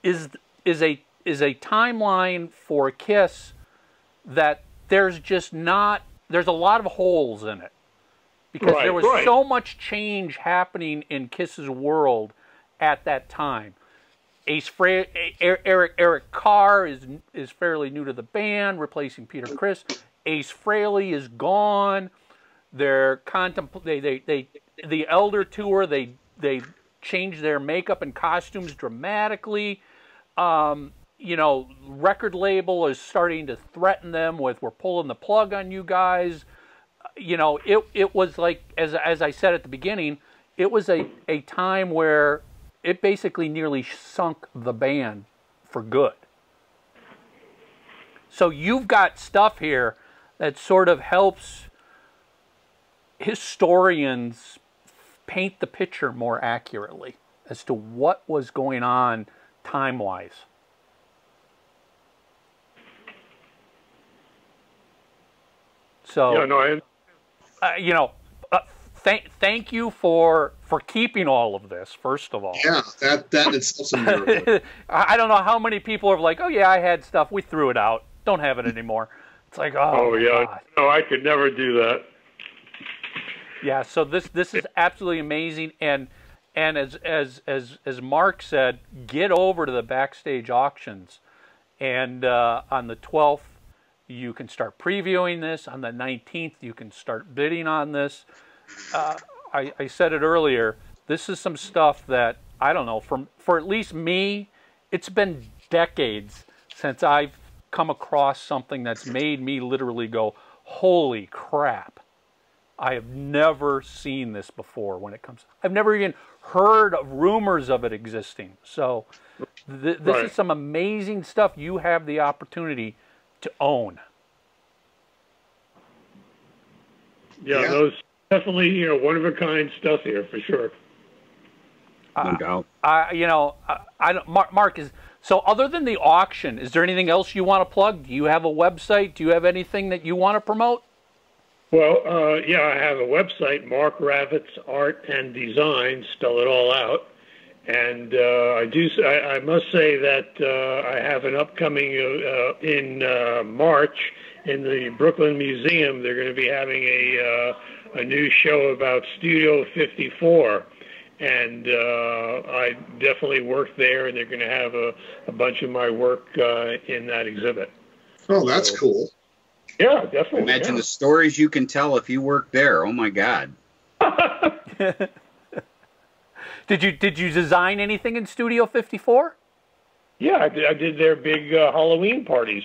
is is a is a timeline for Kiss that there's just not there's a lot of holes in it because Right, there was right. so much change happening in Kiss's world at that time. Ace Fra- Eric Eric Carr is is fairly new to the band, replacing Peter Criss. Ace Frehley is gone. They're contempl- they, they they the Elder tour they they changed their makeup and costumes dramatically. Um, you know, record label is starting to threaten them with we're pulling the plug on you guys. You know, it it was like as as I said at the beginning, it was a a time where it basically nearly sunk the band for good. So you've got stuff here that sort of helps historians paint the picture more accurately as to what was going on time wise. So Yeah, no, I, uh, you know, thank thank you for for keeping all of this. First of all, Yeah, that that in itself's a miracle. I I don't know how many people are like, oh yeah, I had stuff, we threw it out, don't have it anymore. It's like, oh, oh yeah, God. no, I could never do that. yeah. So this this is absolutely amazing, and and as as as as Mark said, get over to the backstage auctions, and uh, on the twelfth. You can start previewing this. On the 19th, you can start bidding on this. Uh, I, I said it earlier. This is some stuff that I don't know. From for at least me, it's been decades since I've come across something that's made me literally go, "Holy crap!" I have never seen this before. When it comes, I've never even heard of rumors of it existing. So, th- this Right. is some amazing stuff. You have the opportunity to own. Yeah, Yeah. those definitely you know one of a kind stuff here for sure. No doubt. I, you know, I, I don't, Mark, Mark is so. Other than the auction, is there anything else you want to plug? Do you have a website? Do you have anything that you want to promote? Well, uh, yeah, I have a website, Mark Ravitz Art and Design, spell it all out. And uh, I do. s- I, I must say that uh, I have an upcoming uh, in uh, March in the Brooklyn Museum. They're going to be having a uh, a new show about Studio 54, and uh, I definitely work there. And they're going to have a, a bunch of my work uh, in that exhibit. Oh, that's cool. Yeah, definitely. Imagine yeah. the stories you can tell if you work there. Oh my God. Did you did you design anything in Studio 54? Yeah, I did, I did their big uh, Halloween parties.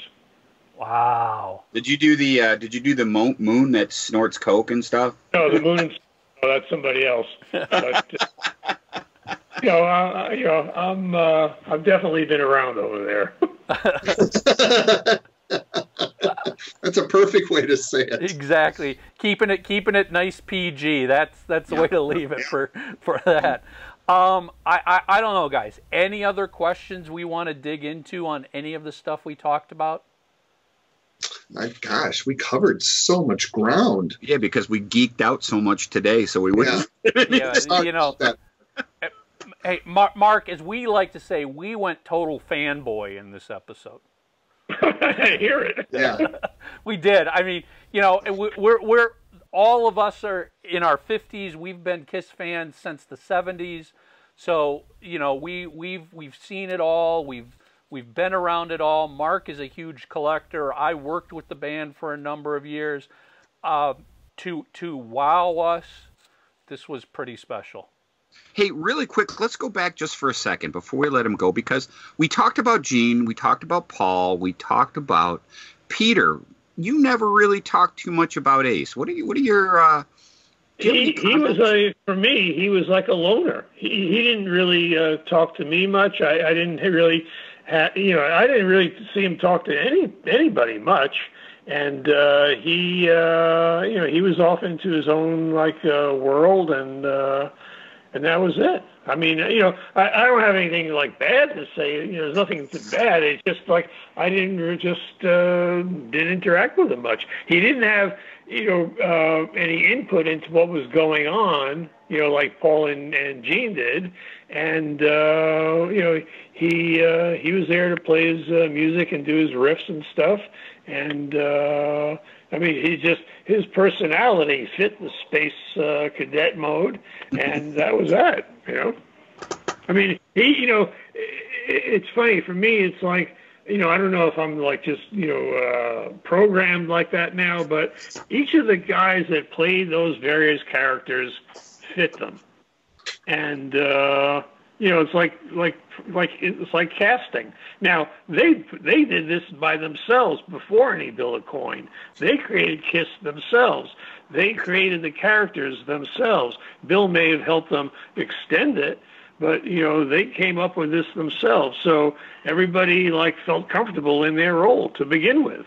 Wow. Did you do the uh, Did you do the mo- moon that snorts coke and stuff? No, the moon. oh, that's somebody else. But, uh, you know, uh, you know, I'm uh, I've definitely been around over there. That's a perfect way to say it. Exactly. Keeping it keeping it nice PG. That's that's the way to leave it for for that. Um, I, I I don't know, guys. Any other questions we want to dig into on any of the stuff we talked about? My gosh, we covered so much ground. Yeah, because we geeked out so much today, so we wouldn't. Yeah, you know. That- Hey, Mark, Mark, as we like to say, we went total fanboy in this episode. I hear it. yeah. We did. I mean, you know, we- we're we're all of us are in our 50s. We've been Kiss fans since the 70s. So, you know, we we've we've seen it all. We've we've been around it all. Mark is a huge collector. I worked with the band for a number of years. Uh, to to wow us, this was pretty special. Hey, really quick, let's go back just for a second before we let him go because we talked about Gene, we talked about Paul, we talked about Peter. You never really talked too much about Ace. What are you? What are your? Uh, you He, he was a for me. He was like a loner. He he didn't really uh, talk to me much. I, I didn't really, ha- you know, I didn't really see him talk to any anybody much. And uh, he, uh, you know, he was off into his own like uh, world, and uh, and that was it. I mean, you know, I, I don't have anything like bad to say. You know, there's nothing bad. It's just like I didn't just uh, didn't interact with him much. He didn't have you know uh, any input into what was going on. You know, like Paul and, and Gene did, and uh, you know he uh, he was there to play his uh, music and do his riffs and stuff, and. Uh, I mean, he just his personality fit the space uh, cadet mode, and that was that. You know, I mean, he, you know, it's funny for me. It's like, you know, I don't know if I'm like just you know uh, programmed like that now, but each of the guys that played those various characters fit them, and. uh you know, it's like like like it's like casting. Now they they did this by themselves before any Bill Aucoin. They created Kiss themselves. They created the characters themselves. Bill may have helped them extend it, but you know they came up with this themselves. So everybody like felt comfortable in their role to begin with,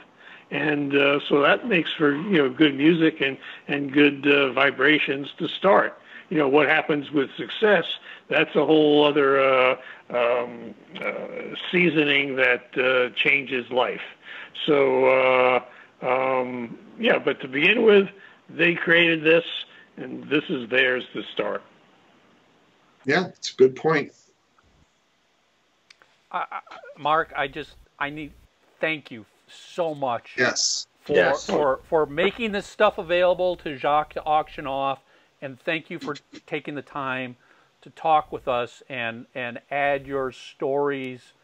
and uh, so that makes for you know good music and and good uh, vibrations to start. You know what happens with success that's a whole other uh, um, uh, seasoning that uh, changes life. So uh, um, yeah, but to begin with, they created this, and this is theirs to start. Yeah, it's a good point. Mark, I just I need thank you so much. Yes. For, yes. for for making this stuff available to Jacques to auction off, and thank you for taking the time to talk with us and, and add your stories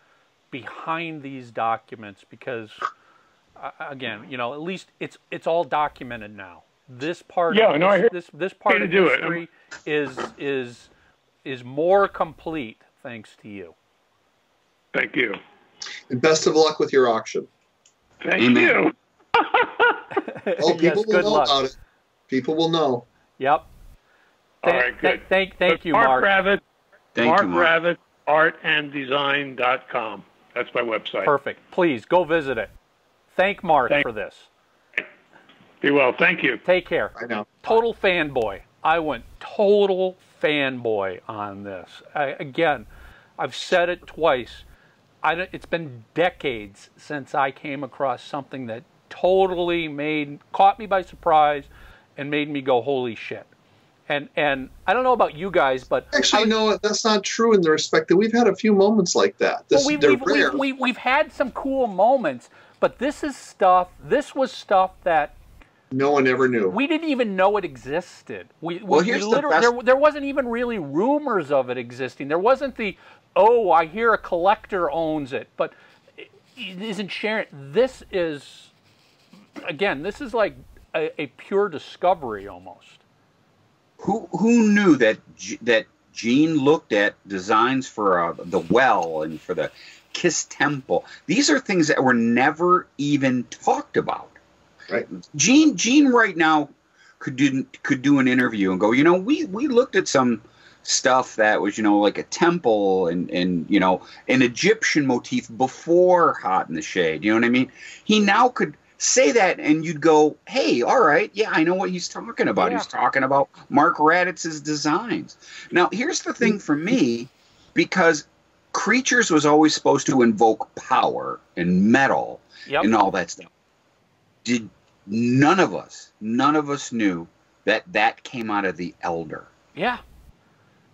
behind these documents because uh, again, you know, at least it's it's all documented now. This part yeah, of no, this, I this this part of do history it. is is is more complete thanks to you. Thank you. And best of luck with your auction. Thank Amen. you. Oh, people yes, will good know luck. about it. People will know. Yep. All Thank- good. Thank thank you, Mark, Mark. Ravitz. Thank Mark you, Mark. Ravitz, artanddesign.com. That's my website. Perfect. Please go visit it. Thank Mark Thank- for this. Be well. Thank you. Take care. I know. total fanboy. I went total fanboy on this. I, again, I've said it twice. I, it's been decades since I came across something that totally made caught me by surprise and made me go holy shit. And and I don't know about you guys, but Actually, I was- no, that's not true in the respect that we've had a few moments like that. This, well, we've, they're we've, rare. we've, we've, we've had some cool moments, but this is stuff. This was stuff that no one ever knew. we didn't even know it existed. We, Well, we, here's we the best- there, there wasn't even really rumors of it existing. There wasn't the, oh, I hear a collector owns it, but it isn't sharing. This is, again, this is like a, a pure discovery almost. Who who knew that G- that Gene looked at designs for uh, the well and for the Kiss Temple? These are things that were never even talked about. Right. Gene Gene right now could do could do an interview and go, you know, we we looked at some stuff that was you know like a temple and and you know an Egyptian motif before Hot in the Shade. You know what I mean? He now could say that and you'd go, hey, all right, yeah, I know what he's talking about. Yeah. He's talking about Mark Ravitz's designs. Now here's the thing for me, because Creatures was always supposed to invoke power and metal Yep. and all that stuff. Did none of us, none of us knew that that came out of the Elder. Yeah.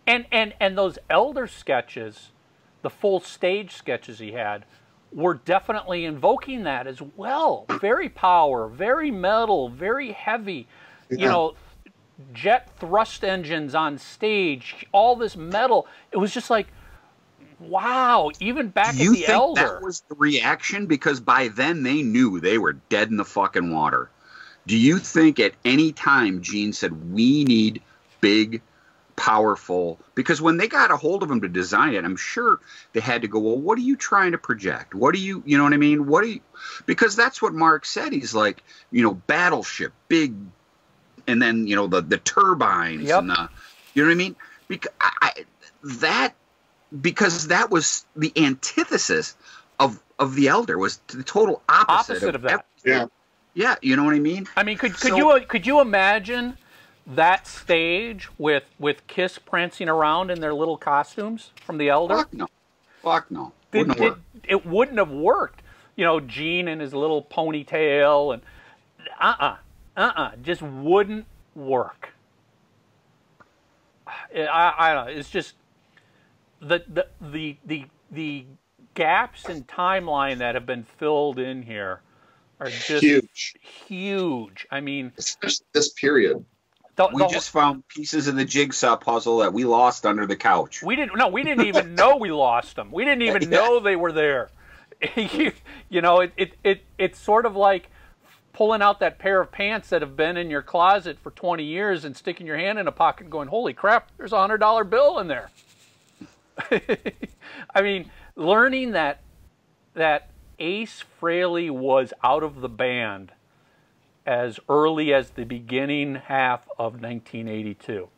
And and and those elder sketches, the full stage sketches he had, were definitely invoking that as well. Very power, very metal, very heavy. You know, jet thrust engines on stage, all this metal. It was just like wow, even back you at the think elder. that was the reaction? Because by then they knew they were dead in the fucking water. Do you think at any time Gene said we need big, powerful? Because when they got a hold of him to design it, I'm sure they had to go. Well, what are you trying to project? What do you, you know what I mean? What do you? Because that's what Mark said. He's like, you know, battleship, big, and then you know the the turbines Yep. and the, you know what I mean? Because I, I, that because that was the antithesis of of the elder was the total opposite, Opposite of that. everything. Yeah. yeah you know what i mean I mean, could could So- you could you imagine that stage with with Kiss prancing around in their little costumes from the Elder, Fuck no. Fuck no. it, Wouldn't it, wouldn't have worked. You know, Gene and his little ponytail and uh uh uh uh just wouldn't work. I, I don't know. It's just the the the the the gaps in timeline that have been filled in here are just Huge, huge. I mean, especially this period. The, We the- just found pieces of the jigsaw puzzle that we lost under the couch. we didn't no, we didn't even know we lost them. We didn't even Yeah. know they were there. you, you know, it, it it it's sort of like pulling out that pair of pants that have been in your closet for 20 years and sticking your hand in a pocket and going, "Holy crap, there's a $100 bill in there." I mean, learning that that Ace Frehley was out of the band as early as the beginning half of 1982.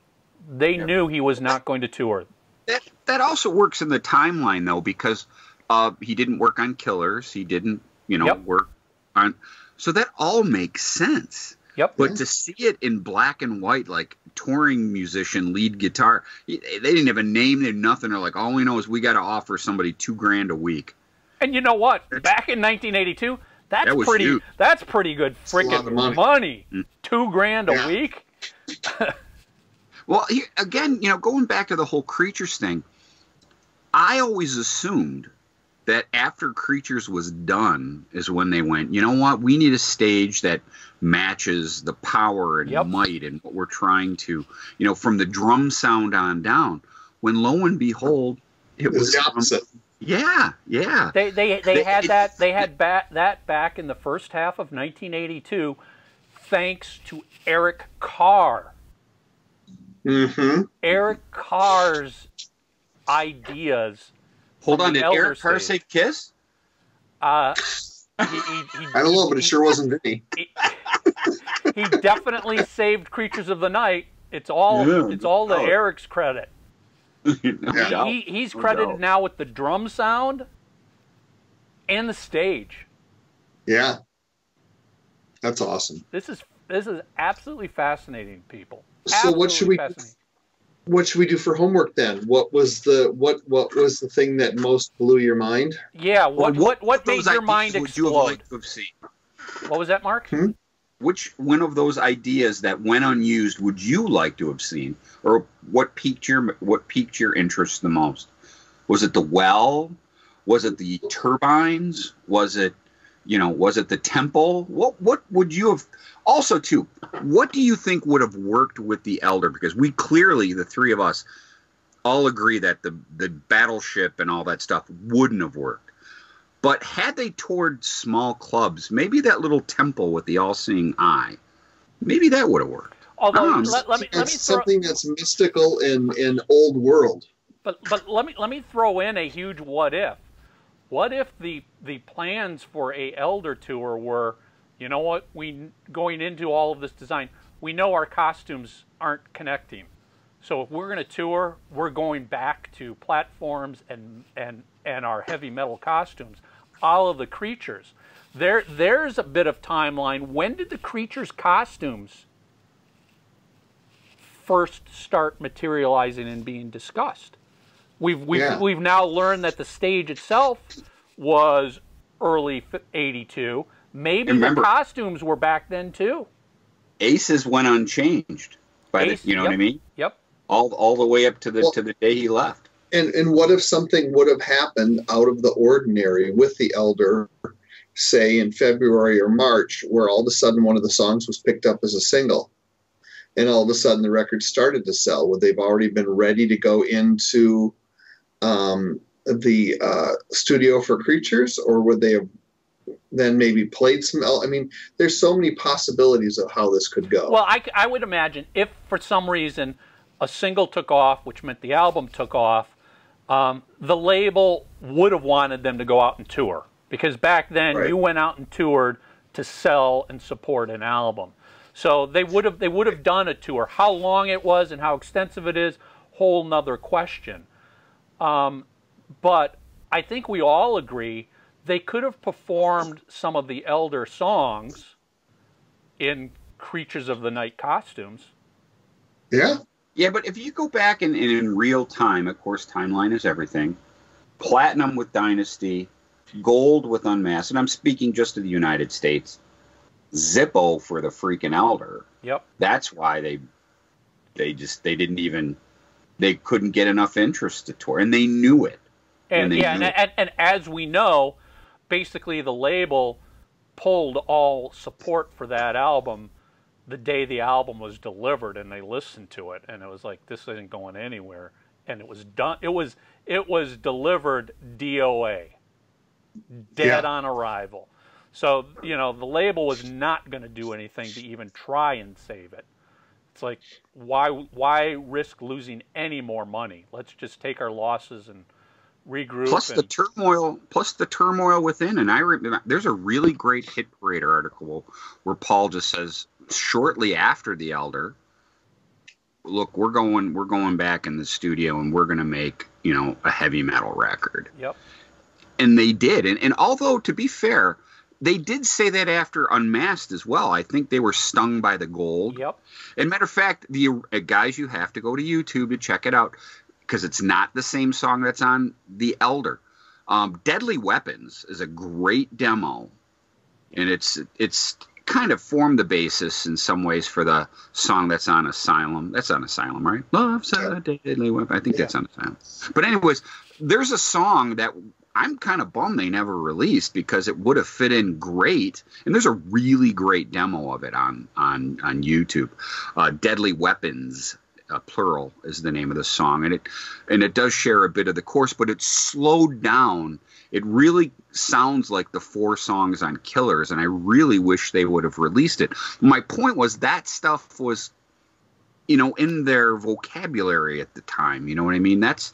They knew he was not going to tour. That that also works in the timeline though, because uh, he didn't work on Killers. He didn't, you know, Yep. work on. So that all makes sense. Yep. But to see it in black and white, like touring musician, lead guitar, they didn't have a name, they had nothing. They're like, all we know is we got to offer somebody two grand a week. And you know what? Back in 1982, that's That was pretty. huge. That's pretty good a freaking money. money. Mm. Two grand a Yeah. week. Well, again, you know, going back to the whole creatures thing, I always assumed that after creatures was done is when they went, you know what, we need a stage that matches the power and Yep. might and what we're trying to, you know, from the drum sound on down. When lo and behold, it It was was the opposite. Yeah, yeah. They they they had that they had ba- that back in the first half of 1982, thanks to Eric Carr. Mm-hmm. Eric Carr's ideas. Hold on, the did Eric Carr say Kiss? Uh, he, he, he, I don't know, but it sure wasn't Vinnie. he, he definitely saved Creatures of the Night. It's all Yeah, it's all to no doubt. Eric's credit. No He, doubt. he, he's credited doubt. now with the drum sound and the stage. Yeah, that's awesome. This is this is absolutely fascinating, people. So what should we- What should we do for homework then? What was the what what was the thing that most blew your mind? Yeah, what Well, what what of made your mind would you have explode? liked to have seen? What was that, Mark? Hmm? Which one of those ideas that went unused would you like to have seen, or what piqued your what piqued your interest the most? Was it the well? Was it the turbines? Was it, you know, was it the temple? What what would you have? Also, too, what do you think would have worked with the elder? Because we clearly, the three of us, all agree that the the battleship and all that stuff wouldn't have worked. But had they toured small clubs, maybe that little temple with the all-seeing eye, maybe that would have worked. Although Um, let, let me let me It's throw, something that's mystical and and old world. but but let me let me throw in a huge what if. What if the the plans for a elder tour were, you know what, we going into all of this design, we know our costumes aren't connecting. So if we're going to tour, we're going back to platforms and and and our heavy metal costumes. All of the creatures. There there's a bit of timeline. When did the creatures costumes first start materializing and being discussed? We've we've, Yeah. we've now learned that the stage itself was early 82. Maybe Remember- the costumes were back then too. Aces went unchanged, by Ace- the, you know yep. what I mean? Yep. All all the way up to the Well- to the day he left. And and what if something would have happened out of the ordinary with the elder, say in February or March, where all of a sudden one of the songs was picked up as a single, and all of a sudden the record started to sell? Would they've already been ready to go into um, the uh, studio for Creatures, or would they have then maybe played some? I mean, there's so many possibilities of how this could go. Well, I, I would imagine if for some reason a single took off, which meant the album took off, um, the label would have wanted them to go out and tour because back then Right. you went out and toured to sell and support an album. So they would have they would have done a tour. How long it was and how extensive it is, whole nother question. Um, but I think we all agree they could have performed some of the elder songs in Creatures of the Night costumes. Yeah. Yeah, but if you go back and, and in real time, of course, timeline is everything. Platinum with Dynasty, gold with Unmasked, and I'm speaking just of the United States. Zippo for the freaking Elder. Yep. That's why they they just they didn't even they couldn't get enough interest to tour, and they knew it. And they yeah, and, and, and as we know, basically the label pulled all support for that album the day the album was delivered, and they listened to it, and it was like this isn't going anywhere, and it was done. It was it was delivered DOA, dead Yeah. on arrival. So you know the label was not going to do anything to even try and save it. It's like why why risk losing any more money? Let's just take our losses and regroup. plus the turmoil plus the turmoil within and i remember there's a really great hit parade article where paul just says shortly after the elder look we're going we're going back in the studio and we're going to make you know a heavy metal record yep. and they did and, and although to be fair they did say that after unmasked as well i think they were stung by the gold Yep. and matter of fact, the uh, guys, you have to go to YouTube to check it out because it's not the same song that's on The Elder. Um, Deadly Weapons is a great demo, and it's it's kind of formed the basis in some ways for the song that's on Asylum. That's on Asylum, right? Love's a deadly weapon. I think that's on Asylum. But anyways, there's a song that I'm kind of bummed they never released because it would have fit in great. And there's a really great demo of it on on on YouTube. Uh, Deadly Weapons, uh, plural, is the name of the song, and it and it does share a bit of the course, but it's slowed down. It really sounds like the four songs on Killers, and I really wish they would have released it. My point was that stuff was you know, in their vocabulary at the time. You know what I mean? That's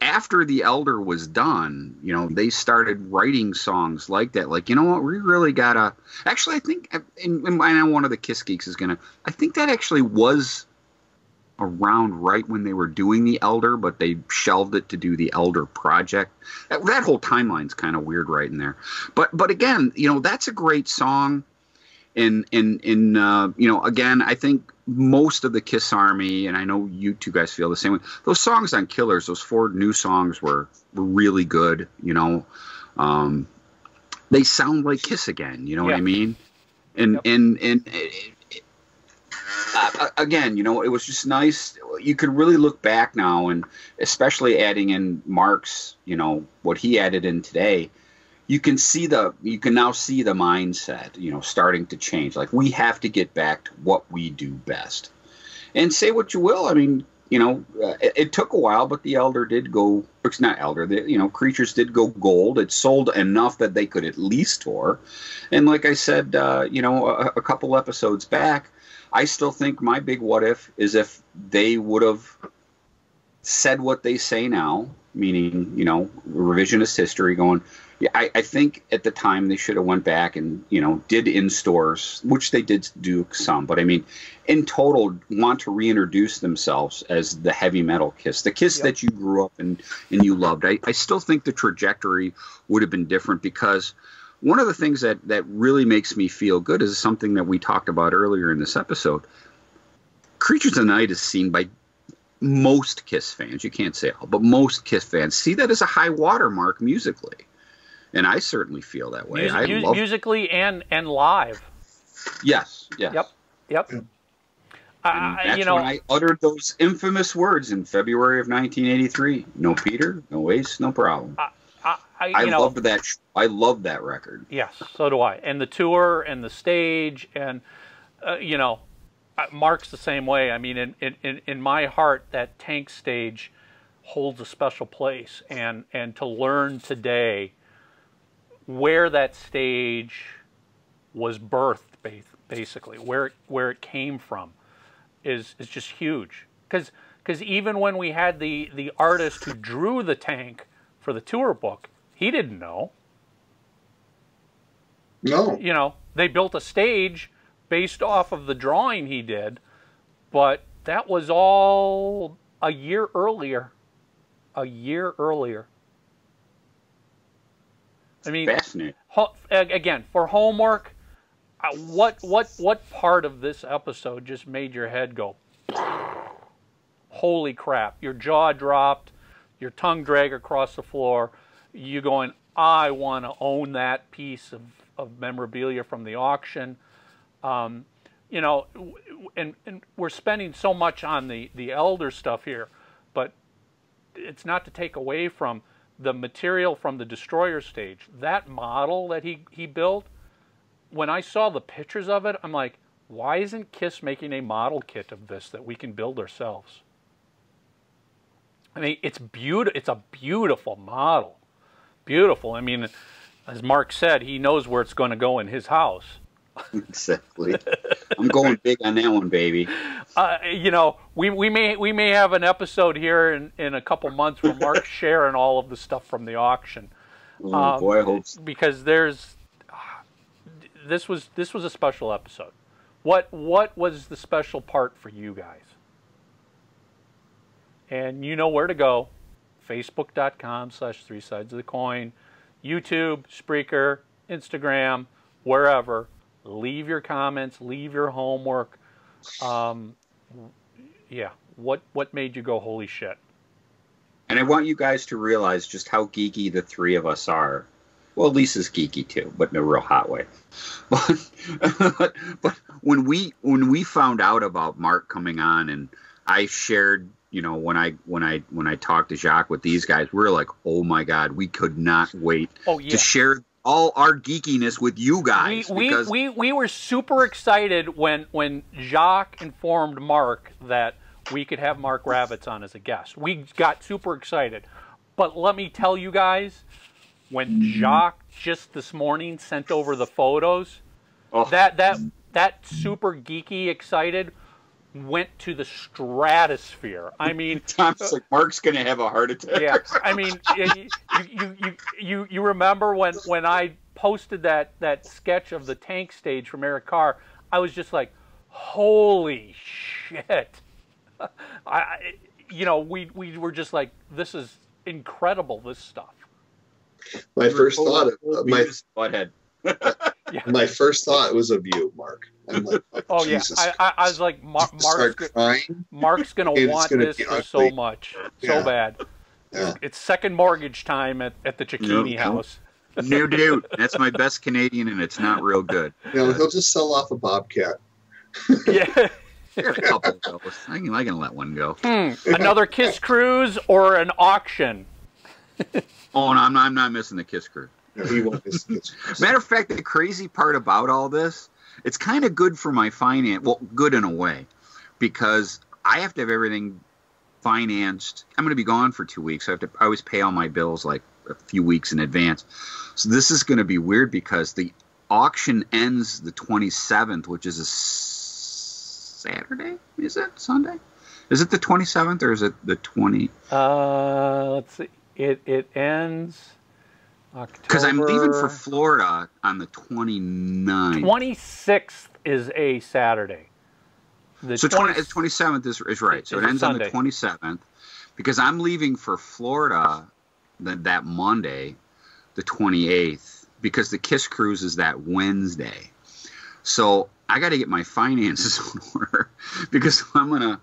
after The Elder was done, you know, they started writing songs like that. Like, you know what, we really gotta. Actually, I think, and, and one of the Kiss Geeks is gonna. I think that actually was around right when they were doing The Elder, but they shelved it to do the Elder project. That, that whole timeline's kind of weird right in there. But but again, you know, that's a great song And and and uh, you know again i think most of the kiss army and i know you two guys feel the same way those songs on killers those four new songs were were really good you know um they sound like kiss again you know what i mean and Yep. and and uh, again you know it was just nice. You could really look back now and especially adding in mark's you know what he added in today you can see the you can now see the mindset you know starting to change. Like we have to get back to what we do best. And say what you will i mean you know uh, it, it took a while but the elder did go it's not elder the, you know creatures did go gold. It sold enough that they could at least tour. And like i said uh, you know a, a couple episodes back i still think my big what if is if they would have said what they say now meaning you know revisionist history going yeah, I, I think at the time they should have went back and you know did in stores, which they did do some. But I mean, in total, want to reintroduce themselves as the heavy metal Kiss, the Kiss Yep. that you grew up and and you loved. I, I still think the trajectory would have been different because one of the things that that really makes me feel good is something that we talked about earlier in this episode. Creatures of the Night is seen by most Kiss fans. You can't say all, but most Kiss fans see that as a high watermark musically and I certainly feel that way. Music, I mu- love musically and and live. yes, yes. Yep. Yep. Mm. And I, that's you know, when I uttered those infamous words in February of 1983. No Peter, no Ace, no problem. I, I, I know, loved that. I loved that record. Yes, so do I. And the tour and the stage and uh, you know, uh, Mark's the same way. I mean, in, in, in, in my heart, that tank stage holds a special place. And and to learn today where that stage was birthed, basically where it, where it came from, is is just huge. Because because even when we had the the artist who drew the tank for the tour book, he didn't know No. you know, they built a stage based off of the drawing he did, but that was all a year earlier. A year earlier. I mean, Fascinating. again, for homework, uh, what what what part of this episode just made your head go? holy crap, your jaw dropped, your tongue drag across the floor, you going, I want to own that piece of, of memorabilia from the auction. Um, you know, and, and we're spending so much on the, the elder stuff here, but it's not to take away from the material from the destroyer stage. That model that he, he built, when I saw the pictures of it, I'm like, why isn't KISS making a model kit of this that we can build ourselves? I mean, it's beautiful. It's a beautiful model, beautiful. I mean, as Mark said, he knows where it's going to go in his house. exactly. I'm going big on that one, baby. Uh, you know, we, we may we may have an episode here in, in a couple months where Mark's sharing all of the stuff from the auction. Oh um, boy, I hope so. because there's this was this was a special episode. What what was the special part for you guys? And you know where to go. Facebook.com slash three sides of the coin, YouTube, Spreaker, Instagram, wherever. Leave your comments, leave your homework. Um, yeah, what what made you go holy shit? And I want you guys to realize just how geeky the three of us are. Well, Lisa's geeky too, but in a real hot way. But but when we when we found out about Mark coming on, and I shared, you know, when I when I when I talked to Jacques with these guys, we are like, oh my god, we could not wait oh, yeah. to share all our geekiness with you guys. We, because... we, we, we were super excited when when Jacques informed Mark that we could have Mark Ravitz on as a guest. We got super excited. But let me tell you guys, when Jacques just this morning sent over the photos, oh. that that that super geeky excited went to the stratosphere. I mean, Tom's like Mark's going to have a heart attack. Yeah, I mean, you, you, you, you, you remember when when I posted that that sketch of the tank stage from Eric Carr? I was just like, holy shit! I, you know, we we were just like, this is incredible. This stuff. My first thought of my butthead. Yeah. My first thought was of you, Mark. Like, oh, oh yeah, I, I, I, was like, Mar- Mark's, crying, Mark's gonna want gonna this for so much, yeah. so bad. Yeah. It's second mortgage time at, at the Cicchini house. No, dude, that's my best Canadian, and it's not real good. No, he'll just sell off a bobcat. yeah. a couple of those. I can, I can let one go. Hmm. Another Kiss Cruise or an auction? oh, no, I'm not, I'm not missing the Kiss Cruise. He won't miss the Matter of fact, the crazy part about all this, it's kind of good for my finance. Well, good in a way, because I have to have everything financed. I'm going to be gone for two weeks. So I have to I always pay all my bills like a few weeks in advance. So this is going to be weird because the auction ends the 27th, which is a Saturday. Is it Sunday? Is it the 27th or is it the 20? Uh, let's see. It it ends because I'm leaving for Florida on the 29th. 26th is a Saturday. The so 20, 27th is, is right. So it ends Sunday. on the 27th because I'm leaving for Florida that, that Monday, the 28th, because the Kiss Cruise is that Wednesday. So I got to get my finances in order because I'm going to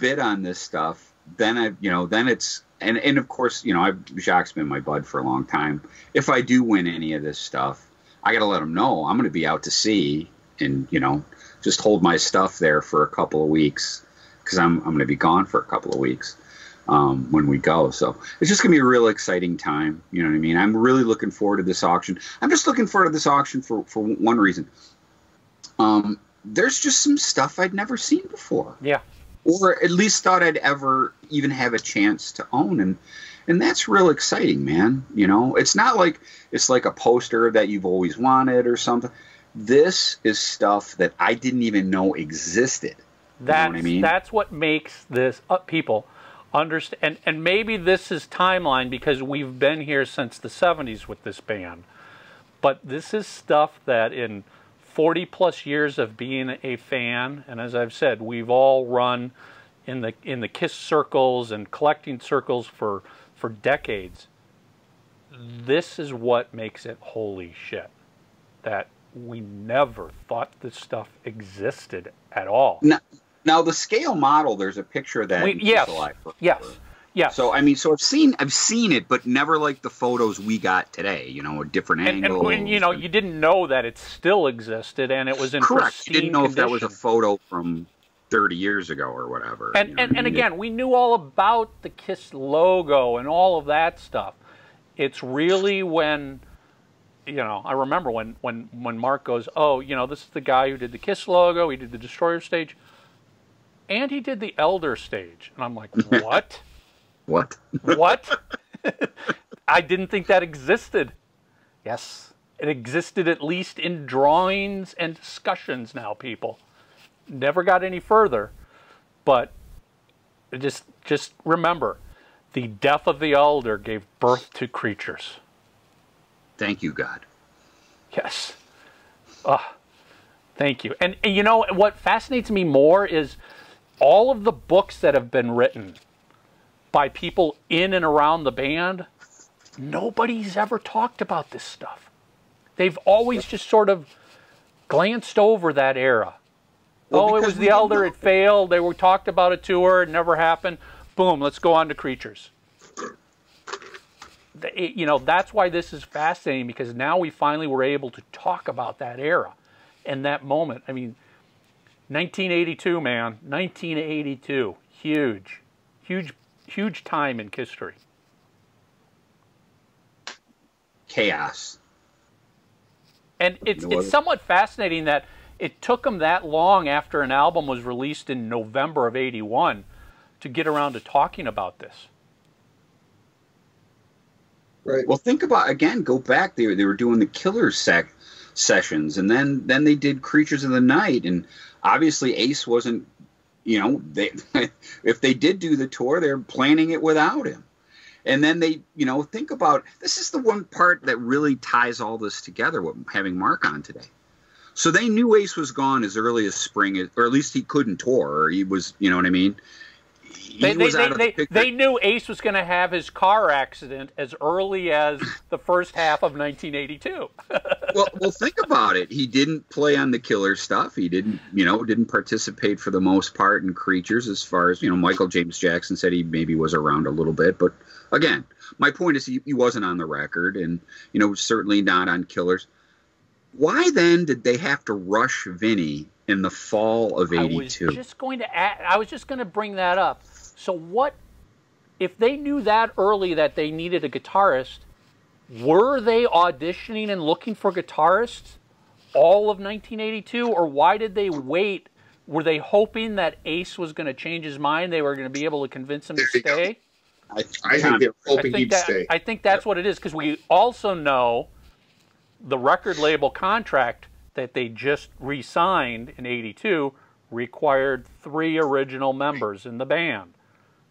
bid on this stuff, then I, you know, then it's and and of course, you know, I've Jacques been my bud for a long time. If I do win any of this stuff, I got to let him know I'm going to be out to sea, and you know, just hold my stuff there for a couple of weeks because I'm I'm going to be gone for a couple of weeks um, when we go. So it's just going to be a real exciting time. You know what I mean? I'm really looking forward to this auction. I'm just looking forward to this auction for for one reason. Um, there's just some stuff I'd never seen before. Yeah or at least thought I'd ever even have a chance to own and and that's real exciting, man. You know, it's not like it's like a poster that you've always wanted or something. This is stuff that I didn't even know existed. That's you know what I mean? that's what makes this uh, people understand. And, and maybe this is timeline because we've been here since the 70s with this band. But this is stuff that in 40 plus years of being a fan, and as I've said, we've all run in the in the Kiss circles and collecting circles for for decades. This is what makes it holy shit. That we never thought this stuff existed at all. Now, Now the scale model, there's a picture of that. We, in yes, yes, yes. So I mean, so I've seen I've seen it, but never like the photos we got today. You know, a different and, angle. and, and you know, you didn't know that it still existed, and it was in correct. You didn't know if that was a photo from 30 years ago or whatever. And you know and, and again, we knew all about the Kiss logo and all of that stuff. It's really when, you know, I remember when when when Mark goes, oh, you know, this is the guy who did the Kiss logo, he did the Destroyer stage, and he did the Elder stage, and I'm like, what? What? what? I didn't think that existed. Yes, it existed at least in drawings and discussions now, people. Never got any further, but just just remember, the death of the elder gave birth to creatures. Thank you, God. Yes. Ah, thank you. And, and you know what fascinates me more is all of the books that have been written by people in and around the band. Nobody's ever talked about this stuff. They've always just sort of glanced over that era. Well, oh, it was the elder. It failed. They were talked about a tour. It never happened. Boom. Let's go on to creatures. It- you know that's why this is fascinating because now we finally were able to talk about that era and that moment. I mean, 1982, man, 1982, huge, huge, huge time in history. Chaos. And it's No it's somewhat fascinating that it took them that long after an album was released in November of 81 to get around to talking about this. Right. Well, think about again. Go back. They were, they were doing the killer sec sessions, and then then they did Creatures of the Night, and obviously Ace wasn't. You know, they if they did do the tour, they're planning it without him. And then they, you know, think about this is the one part that really ties all this together. With having Mark on today, so they knew Ace was gone as early as spring, or at least he couldn't tour. Or he was, you know what I mean. He They, they, they, the they knew Ace was going to have his car accident as early as the first half of 1982. well, well, think about it. He didn't play on the killer stuff. He didn't, you know, didn't participate for the most part in creatures. As far as you know, Michael James Jackson said he maybe was around a little bit, but again, my point is he, he wasn't on the record, and you know, certainly not on killers. Why then did they have to rush Vinnie in the fall of '82. I was '82? just going to add, I was just going to bring that up. So what if they knew that early that they needed a guitarist? Were they auditioning and looking for guitarists all of 1982 or why did they wait? Were they hoping that Ace was going to change his mind? They were going to be able to convince him to There you go. stay? I think they were I hoping think he'd that, stay. I think that's what it is because we also know the record label contract that they just re-signed in '82 required three original members in the band.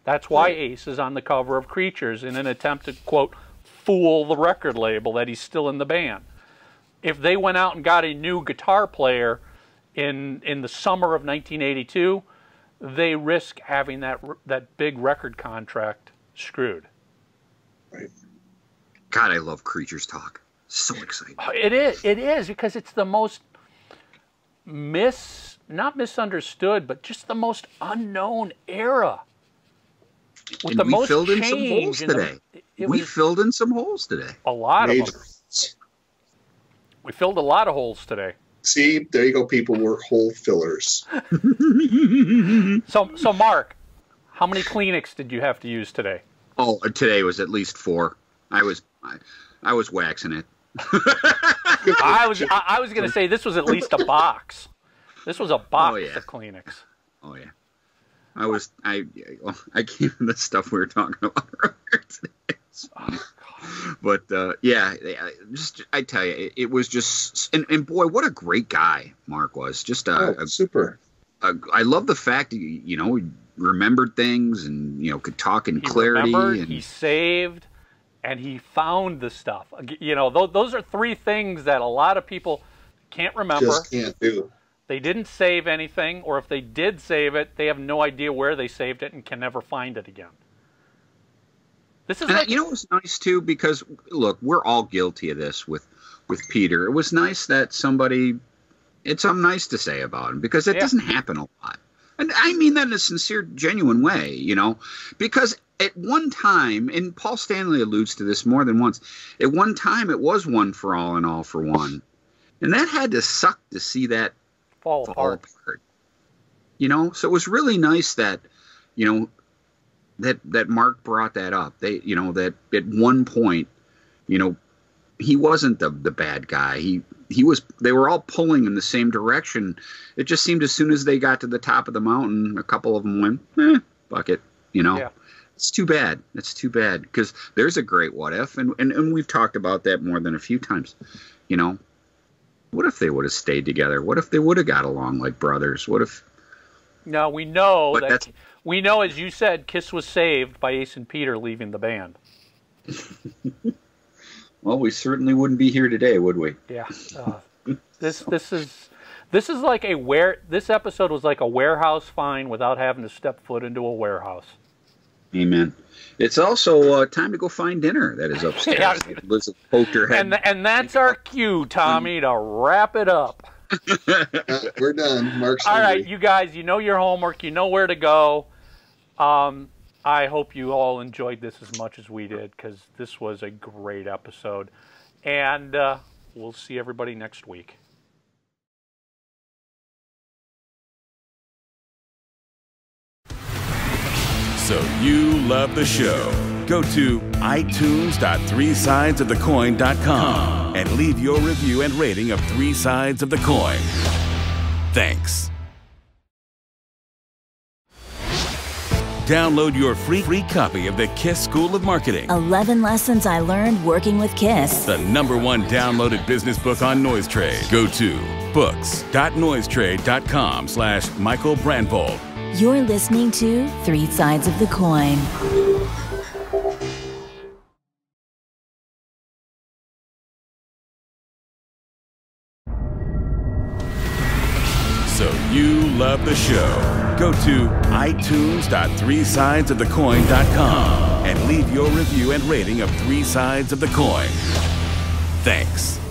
That's why Ace is on the cover of Creatures in an attempt to quote fool the record label that he's still in the band. If they went out and got a new guitar player in in the summer of 1982, they risk having that that big record contract screwed. God, I love creatures talk. So exciting. Oh, it is. It is because it's the most mis not misunderstood, but just the most unknown era. With And the we most filled in some holes in the- today. it we filled in some holes today. a lot of Major. them. We filled a lot of holes today. See, there you go, people. We're hole fillers. So, so Mark, how many Kleenex did you have to use today? Oh, today was at least four. I was, I, I was waxing it. I was, I, I was going to say this was at least a box. This was a box Oh, yeah. of Kleenex. Oh yeah, I was. I I came to the stuff we were talking about earlier today. It's funny. But uh, yeah, I- just I tell you, it, it was just and, and boy, what a great guy Mark was. Just a, Oh, super. a, a, I love the fact that you, you know he remembered things and you know could talk in He clarity and he saved, and he found the stuff. You know, those, those are three things that a lot of people can't remember. Just can't do. They didn't save anything, or if they did save it, they have no idea where they saved it and can never find it again. This is like, you know it was nice too because look, we're all guilty of this with with Peter. It was nice that somebody it's something nice to say about him because it Yeah. doesn't happen a lot. And I mean that in a sincere, genuine way, you know, because at one time, and Paul Stanley alludes to this more than once, at one time it was one for all and all for one. And that had to suck to see that Fall fall apart. apart. You know, so it was really nice that, you know, that that Mark brought that up. They, you know, that at one point, you know, he wasn't the the bad guy. He he was. They were all pulling in the same direction. It just seemed as soon as they got to the top of the mountain, a couple of them went, eh, fuck it. You know, Yeah. It's too bad. It's too bad because there's a great what if, and, and and we've talked about that more than a few times. You know, what if they would have stayed together? What if they would have got along like brothers? What if Now we know that that's- we know, as you said, Kiss was saved by Ace and Peter leaving the band. Well, we certainly wouldn't be here today, would we? Yeah. Uh, this this is this is like a where this episode was like a warehouse find without having to step foot into a warehouse. Amen. It's also uh, time to go find dinner that is upstairs. Yeah. Liz poked her head. And and that's our cue, Tommy, to wrap it up. Uh, we're done. Mark's All right, hungry. you guys, you know your homework, you know where to go. Um, I hope you all enjoyed this as much as we did because this was a great episode. And uh, we'll see everybody next week. So you love the show. Go to itunes.threesidesofthecoin.com and leave your review and rating of Three Sides of the Coin. Thanks. Download your free free copy of the Kiss School of Marketing, 11 lessons I learned working with Kiss. the number one downloaded business book on Noise Trade. Go to books.noisetrade.com slash Michael Brandvold. You're listening to Three Sides of the Coin. So you love the show. Go to itunes.threesidesofthecoin.com and leave your review and rating of Three Sides of the Coin. Thanks.